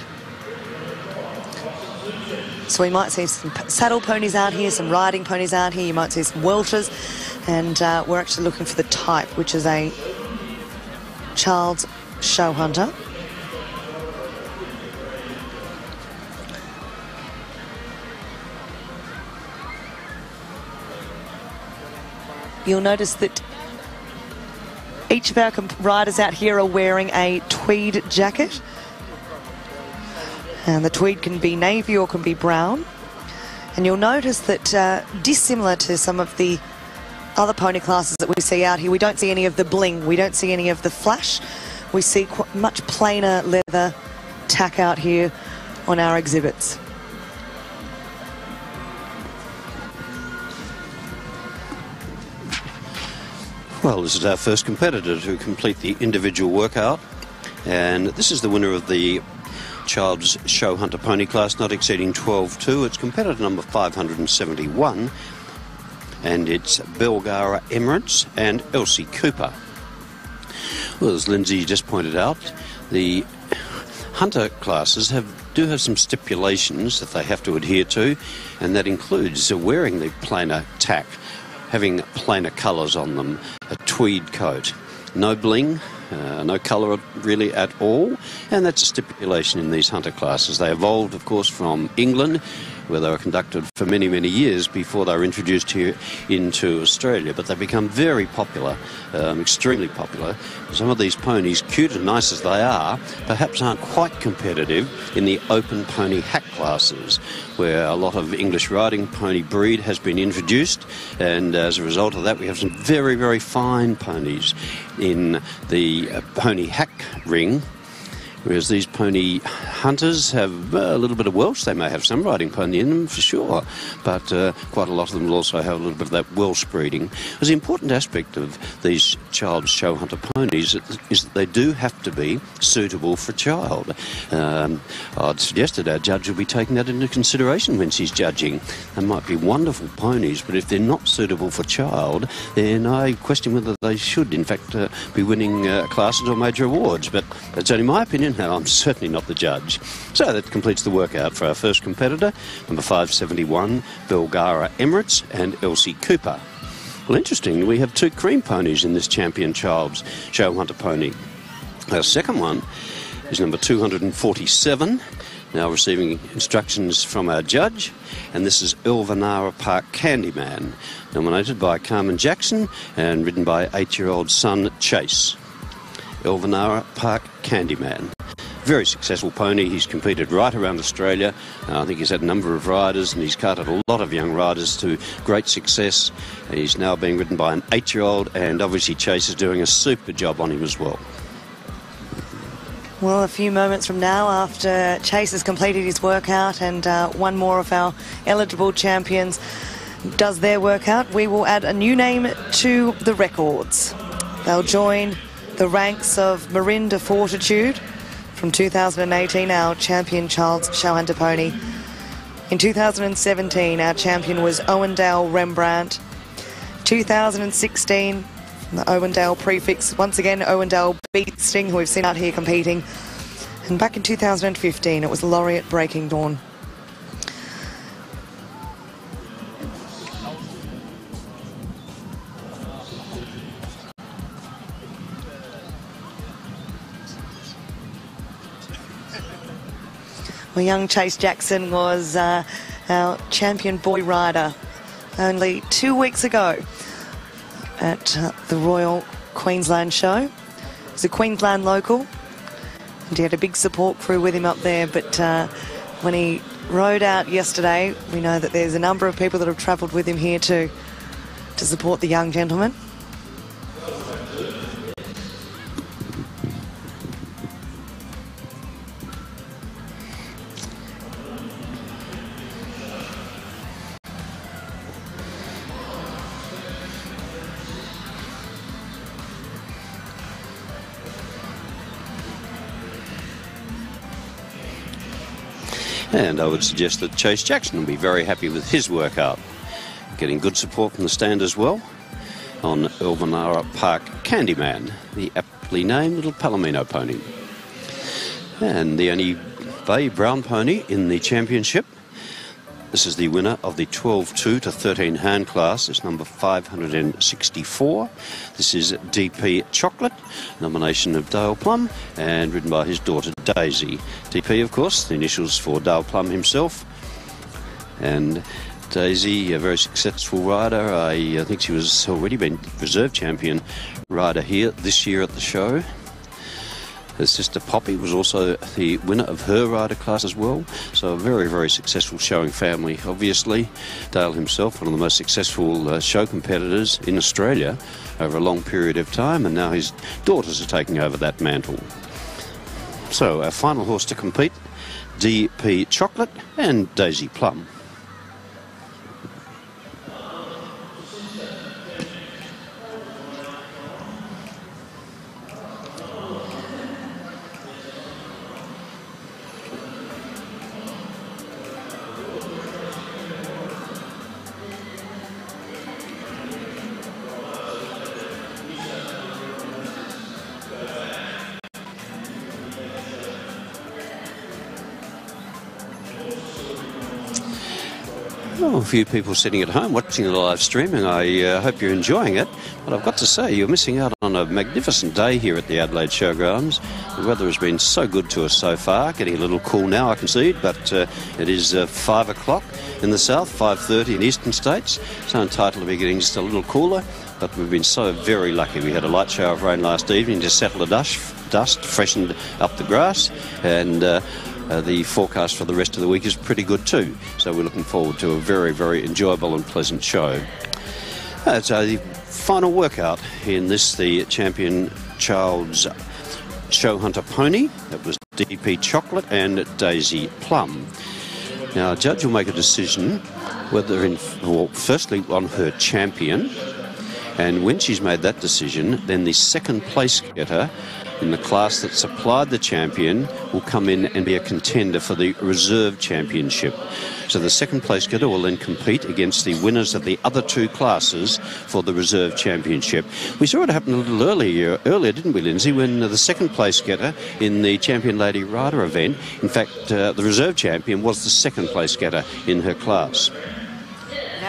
So we might see some saddle ponies out here, some riding ponies out here. You might see some welters. And uh, we're actually looking for the type, which is a Child's show hunter. You'll notice that each of our riders out here are wearing a tweed jacket. And the tweed can be navy or can be brown. And you'll notice that uh, dissimilar to some of the other pony classes that we see out here, we don't see any of the bling, we don't see any of the flash. We see much plainer leather tack out here on our exhibits. Well, this is our first competitor to complete the individual workout. And this is the winner of the Child's Show Hunter Pony class, not exceeding 12.2. It's competitor number 571, and it's Belgara Emirates and Elsie Cooper. Well, as Lindsay just pointed out, the hunter classes have do have some stipulations that they have to adhere to, and that includes wearing the plainer tack, having plainer colours on them, a tweed coat, no bling, uh, no colour really at all, and that's a stipulation in these hunter classes. They evolved, of course, from England where they were conducted for many, many years before they were introduced here into Australia. But they've become very popular, um, extremely popular. Some of these ponies, cute and nice as they are, perhaps aren't quite competitive in the open pony hack classes, where a lot of English riding pony breed has been introduced. And as a result of that, we have some very, very fine ponies in the uh, pony hack ring Whereas these pony hunters have uh, a little bit of Welsh. They may have some riding pony in them for sure, but uh, quite a lot of them will also have a little bit of that Welsh breeding. As an important aspect of these child show hunter ponies is that they do have to be suitable for child. Um, I'd suggested our judge will be taking that into consideration when she's judging. They might be wonderful ponies, but if they're not suitable for child, then I question whether they should, in fact, uh, be winning uh, classes or major awards. But that's only my opinion. No, I'm certainly not the judge. So that completes the workout for our first competitor, number 571, Belgara Emirates and Elsie Cooper. Well, interesting, we have two cream ponies in this champion child's show hunter pony. Our second one is number 247, now receiving instructions from our judge, and this is Elvanara Park Candyman, nominated by Carmen Jackson and ridden by eight year old son Chase. Elvanara Park Candyman. Very successful pony. He's competed right around Australia. Uh, I think he's had a number of riders and he's carted a lot of young riders to great success. He's now being ridden by an eight year old, and obviously Chase is doing a super job on him as well. Well, a few moments from now, after Chase has completed his workout and uh, one more of our eligible champions does their workout, we will add a new name to the records. They'll join the ranks of Marinda Fortitude from 2018, our champion Child's Showhunter Pony. In 2017, our champion was Owendale Rembrandt. 2016, the Owendale prefix. Once again, Owendale beat Sting, who we've seen out here competing. And back in 2015, it was Laureate Breaking Dawn. Well, young Chase Jackson was uh, our champion boy rider only two weeks ago at uh, the Royal Queensland Show. He's a Queensland local, and he had a big support crew with him up there. But uh, when he rode out yesterday, we know that there's a number of people that have travelled with him here too to support the young gentleman. And I would suggest that Chase Jackson will be very happy with his workout. Getting good support from the stand as well on Elvanara Park Candyman, the aptly named little Palomino pony. And the only Bay Brown pony in the championship. This is the winner of the 12-2 to 13 hand class. It's number 564. This is DP Chocolate, nomination of Dale Plum, and ridden by his daughter Daisy. DP, of course, the initials for Dale Plum himself. And Daisy, a very successful rider. I, I think she was already been reserve champion rider here this year at the show. Her sister Poppy was also the winner of her rider class as well. So a very, very successful showing family, obviously. Dale himself, one of the most successful uh, show competitors in Australia over a long period of time, and now his daughters are taking over that mantle. So our final horse to compete, DP Chocolate and Daisy Plum. Few people sitting at home watching the live streaming. I uh, hope you're enjoying it. But I've got to say, you're missing out on a magnificent day here at the Adelaide Showgrounds. The weather has been so good to us so far. Getting a little cool now, I concede, but uh, it is uh, five o'clock in the south, five thirty in eastern states. So entitled to be getting just a little cooler. But we've been so very lucky. We had a light shower of rain last evening to settle the dust, dust freshened up the grass, and. Uh, the forecast for the rest of the week is pretty good too. So we're looking forward to a very, very enjoyable and pleasant show. Uh, so the final workout in this, the champion Child's Show Hunter Pony. That was DP Chocolate and Daisy Plum. Now, a judge will make a decision whether, in, well, firstly, on her champion, and when she's made that decision, then the second place getter in the class that supplied the champion will come in and be a contender for the reserve championship. So the second place getter will then compete against the winners of the other two classes for the reserve championship. We saw it happen a little earlier, earlier didn't we, Lindsay, when the second place getter in the Champion Lady Rider event, in fact, uh, the reserve champion was the second place getter in her class.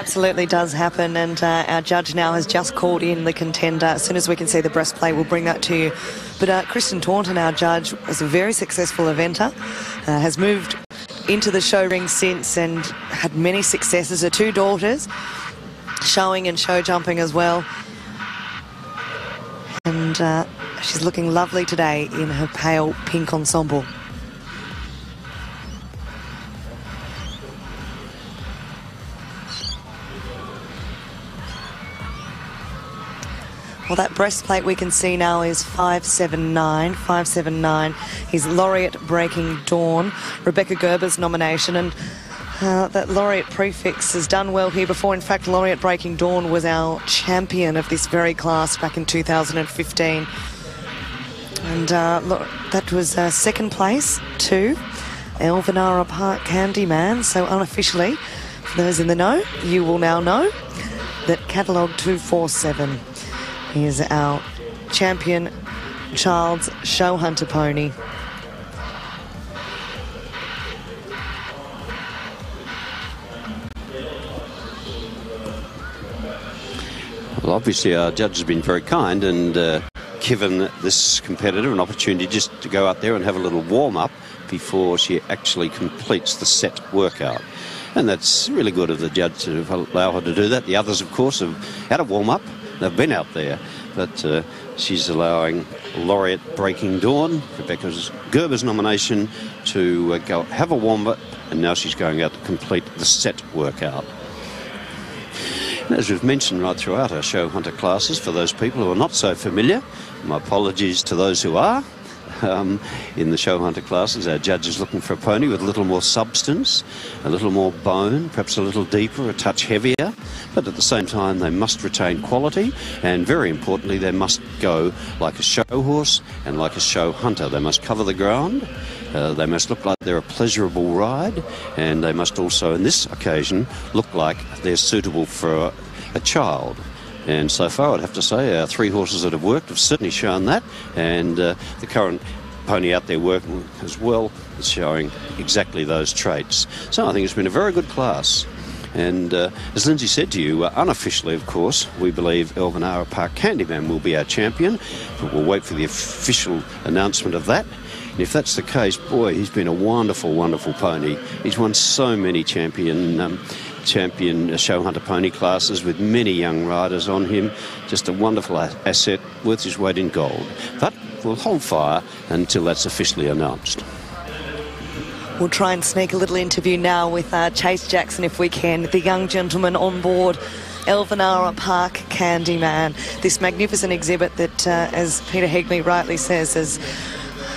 Absolutely does happen, and uh, our judge now has just called in the contender. As soon as we can see the breastplate, we'll bring that to you. But uh, Kristen Taunton, our judge, was a very successful eventer, uh, has moved into the show ring since and had many successes. Her two daughters showing and show jumping as well. And uh, she's looking lovely today in her pale pink ensemble. Well, that breastplate we can see now is 579. 579 is Laureate Breaking Dawn, Rebecca Gerber's nomination. And uh, that laureate prefix has done well here before. In fact, Laureate Breaking Dawn was our champion of this very class back in 2015. And uh, that was uh, second place to Elvinara Park Candyman. So unofficially, for those in the know, you will now know that catalogue 247 is our champion Child's Show Hunter pony. Well, obviously, our judge has been very kind and uh, given this competitor an opportunity just to go out there and have a little warm up before she actually completes the set workout. And that's really good of the judge to allow her to do that. The others, of course, have had a warm up. They've been out there, but uh, she's allowing Laureate Breaking Dawn, Rebecca Gerber's nomination, to uh, go have a warm up, and now she's going out to complete the set workout. And as we've mentioned right throughout our show hunter classes, for those people who are not so familiar, my apologies to those who are. Um, in the show hunter classes, our judge is looking for a pony with a little more substance, a little more bone, perhaps a little deeper, a touch heavier, but at the same time, they must retain quality, and very importantly, they must go like a show horse and like a show hunter. They must cover the ground. Uh, they must look like they're a pleasurable ride, and they must also, in this occasion, look like they're suitable for a, a child. And so far, I'd have to say, our three horses that have worked have certainly shown that, and uh, the current pony out there working as well is showing exactly those traits. So I think it's been a very good class. And uh, as Lindsay said to you, uh, unofficially, of course, we believe Elvinara Park Candyman will be our champion, but we'll wait for the official announcement of that. And if that's the case, boy, he's been a wonderful, wonderful pony. He's won so many champion um, champion show hunter pony classes with many young riders on him. Just a wonderful asset worth his weight in gold. But we'll hold fire until that's officially announced. We'll try and sneak a little interview now with uh, Chase Jackson if we can, the young gentleman on board. Elvinara Park Candyman, this magnificent exhibit that, uh, as Peter Hegney rightly says, is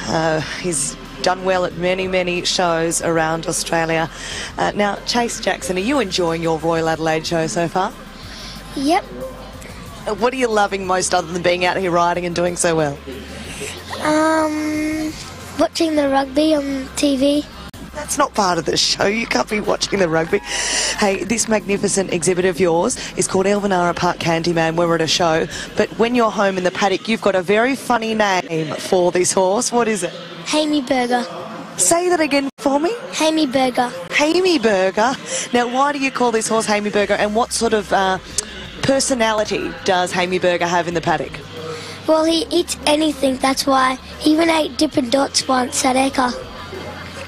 uh, he's done well at many, many shows around Australia. Uh, now, Chase Jackson, are you enjoying your Royal Adelaide show so far? Yep. Uh, What are you loving most other than being out here riding and doing so well? Um, watching the rugby on TV. That's not part of the show. You can't be watching the rugby. Hey, this magnificent exhibit of yours is called Elvinara Park Candyman. We're at a show. But when you're home in the paddock, you've got a very funny name for this horse. What is it? Hamey Burger. Say that again for me? Hammy Burger. Hammy Burger. Now, why do you call this horse Hammy Burger, and what sort of uh, personality does Hammy Burger have in the paddock? Well, he eats anything, that's why. He even ate Dippin' Dots once at Ekka.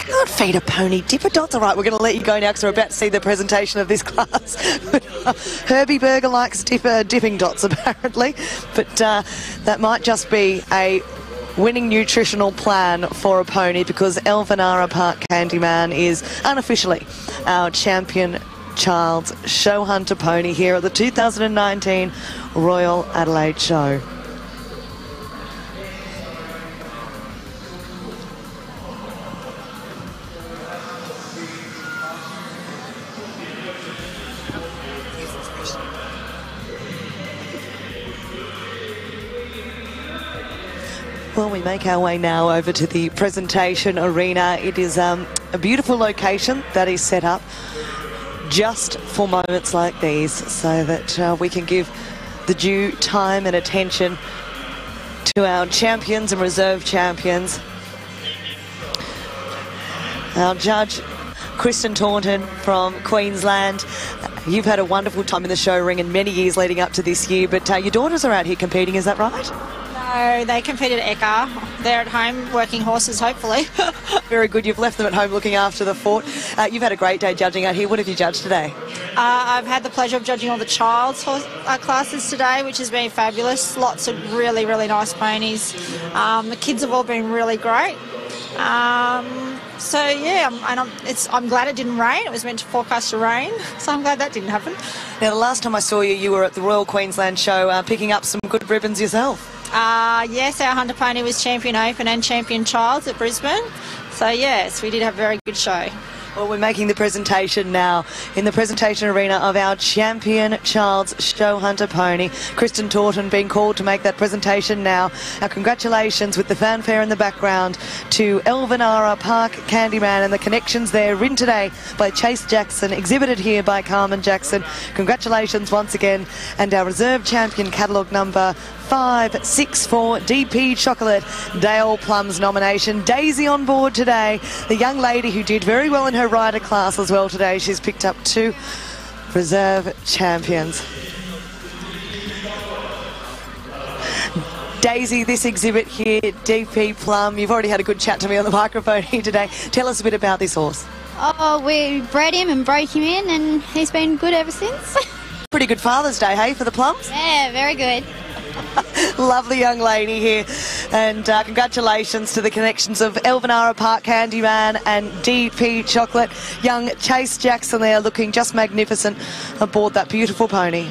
Can't feed a pony dipper dots. All right, we're going to let you go now because we're about to see the presentation of this (laughs) class. But, uh, Herbie Burger likes dipper, dipping dots (laughs) apparently, but uh, that might just be a winning nutritional plan for a pony because Elvanara Park Candyman is unofficially our champion child's show hunter pony here at the 2019 Royal Adelaide Show. Make our way now over to the presentation arena. It is um, a beautiful location that is set up just for moments like these so that uh, we can give the due time and attention to our champions and reserve champions. Our judge, Kristen Taunton from Queensland. You've had a wonderful time in the show ring and many years leading up to this year, but uh, your daughters are out here competing, is that right? No, they competed at Ekka. They're at home working horses, hopefully. (laughs) Very good. You've left them at home looking after the fort. Uh, you've had a great day judging out here. What have you judged today? Uh, I've had the pleasure of judging all the child's horse, uh, classes today, which has been fabulous. Lots of really, really nice ponies. Um, the kids have all been really great. Um, so yeah, I'm, and I'm, it's, I'm glad it didn't rain. It was meant to forecast to rain, (laughs) so I'm glad that didn't happen. Now, the last time I saw you, you were at the Royal Queensland Show uh, picking up some good ribbons yourself. Uh, yes, our Hunter Pony was Champion Open and Champion Childs at Brisbane. So yes, we did have a very good show. Well, we're making the presentation now in the presentation arena of our champion Child's Show Hunter pony. Kristen Taunton being called to make that presentation now. Our congratulations with the fanfare in the background to Elvanara Park Candyman and the connections there written today by Chase Jackson, exhibited here by Carmen Jackson. Congratulations once again. And our reserve champion catalogue number 564 DP Chocolate Dale Plum's nomination. Daisy on board today, the young lady who did very well in her rider class as well today. She's picked up two reserve champions. Daisy, this exhibit here, DP Plum, you've already had a good chat to me on the (laughs) microphone here today. Tell us a bit about this horse. Oh, we bred him and broke him in, and he's been good ever since. (laughs) Pretty good Father's Day, hey, for the Plums? yeah, very good. (laughs) Lovely young lady here. And uh, congratulations to the connections of Elvanara Park Candyman and DP Chocolate. Young Chase Jackson there looking just magnificent aboard that beautiful pony.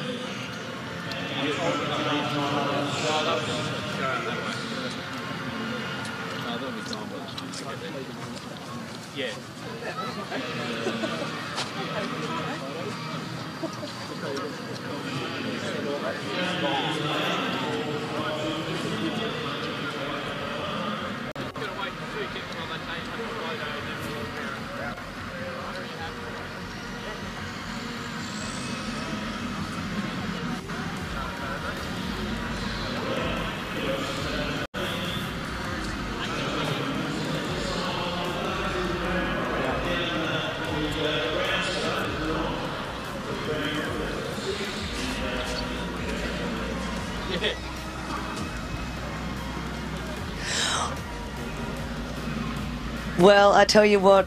Tell you what.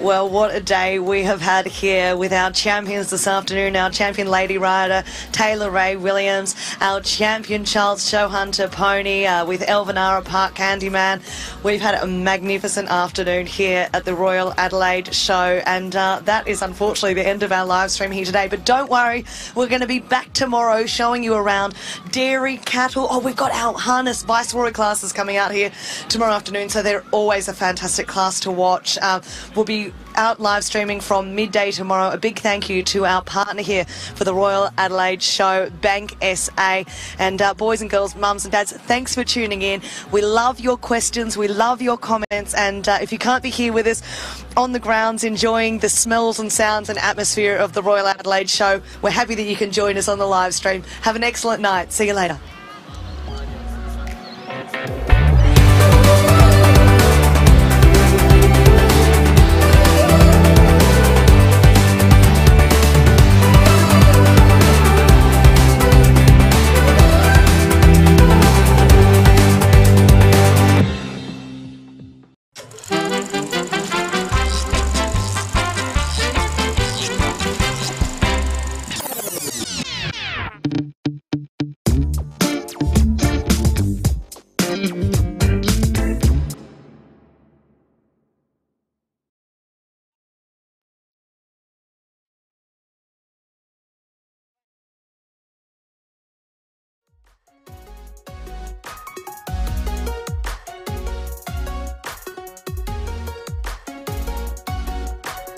Well, what a day we have had here with our champions this afternoon. Our champion Lady Rider, Taylor Ray Williams, our champion Child's Showhunter Pony uh, with Elvanara Park Candyman. We've had a magnificent afternoon here at the Royal Adelaide Show, and uh, that is unfortunately the end of our live stream here today. But don't worry, we're going to be back tomorrow showing you around dairy, cattle. Oh, we've got our harness Viceroy classes coming out here tomorrow afternoon, so they're always a fantastic class to watch. Uh, we'll be out live streaming from midday tomorrow. A big thank you to our partner here for the Royal Adelaide Show, Bank SA. And uh, boys and girls, mums and dads, thanks for tuning in. We love your questions, we love your comments. And uh, if you can't be here with us on the grounds enjoying the smells and sounds and atmosphere of the Royal Adelaide Show, we're happy that you can join us on the live stream. Have an excellent night. See you later.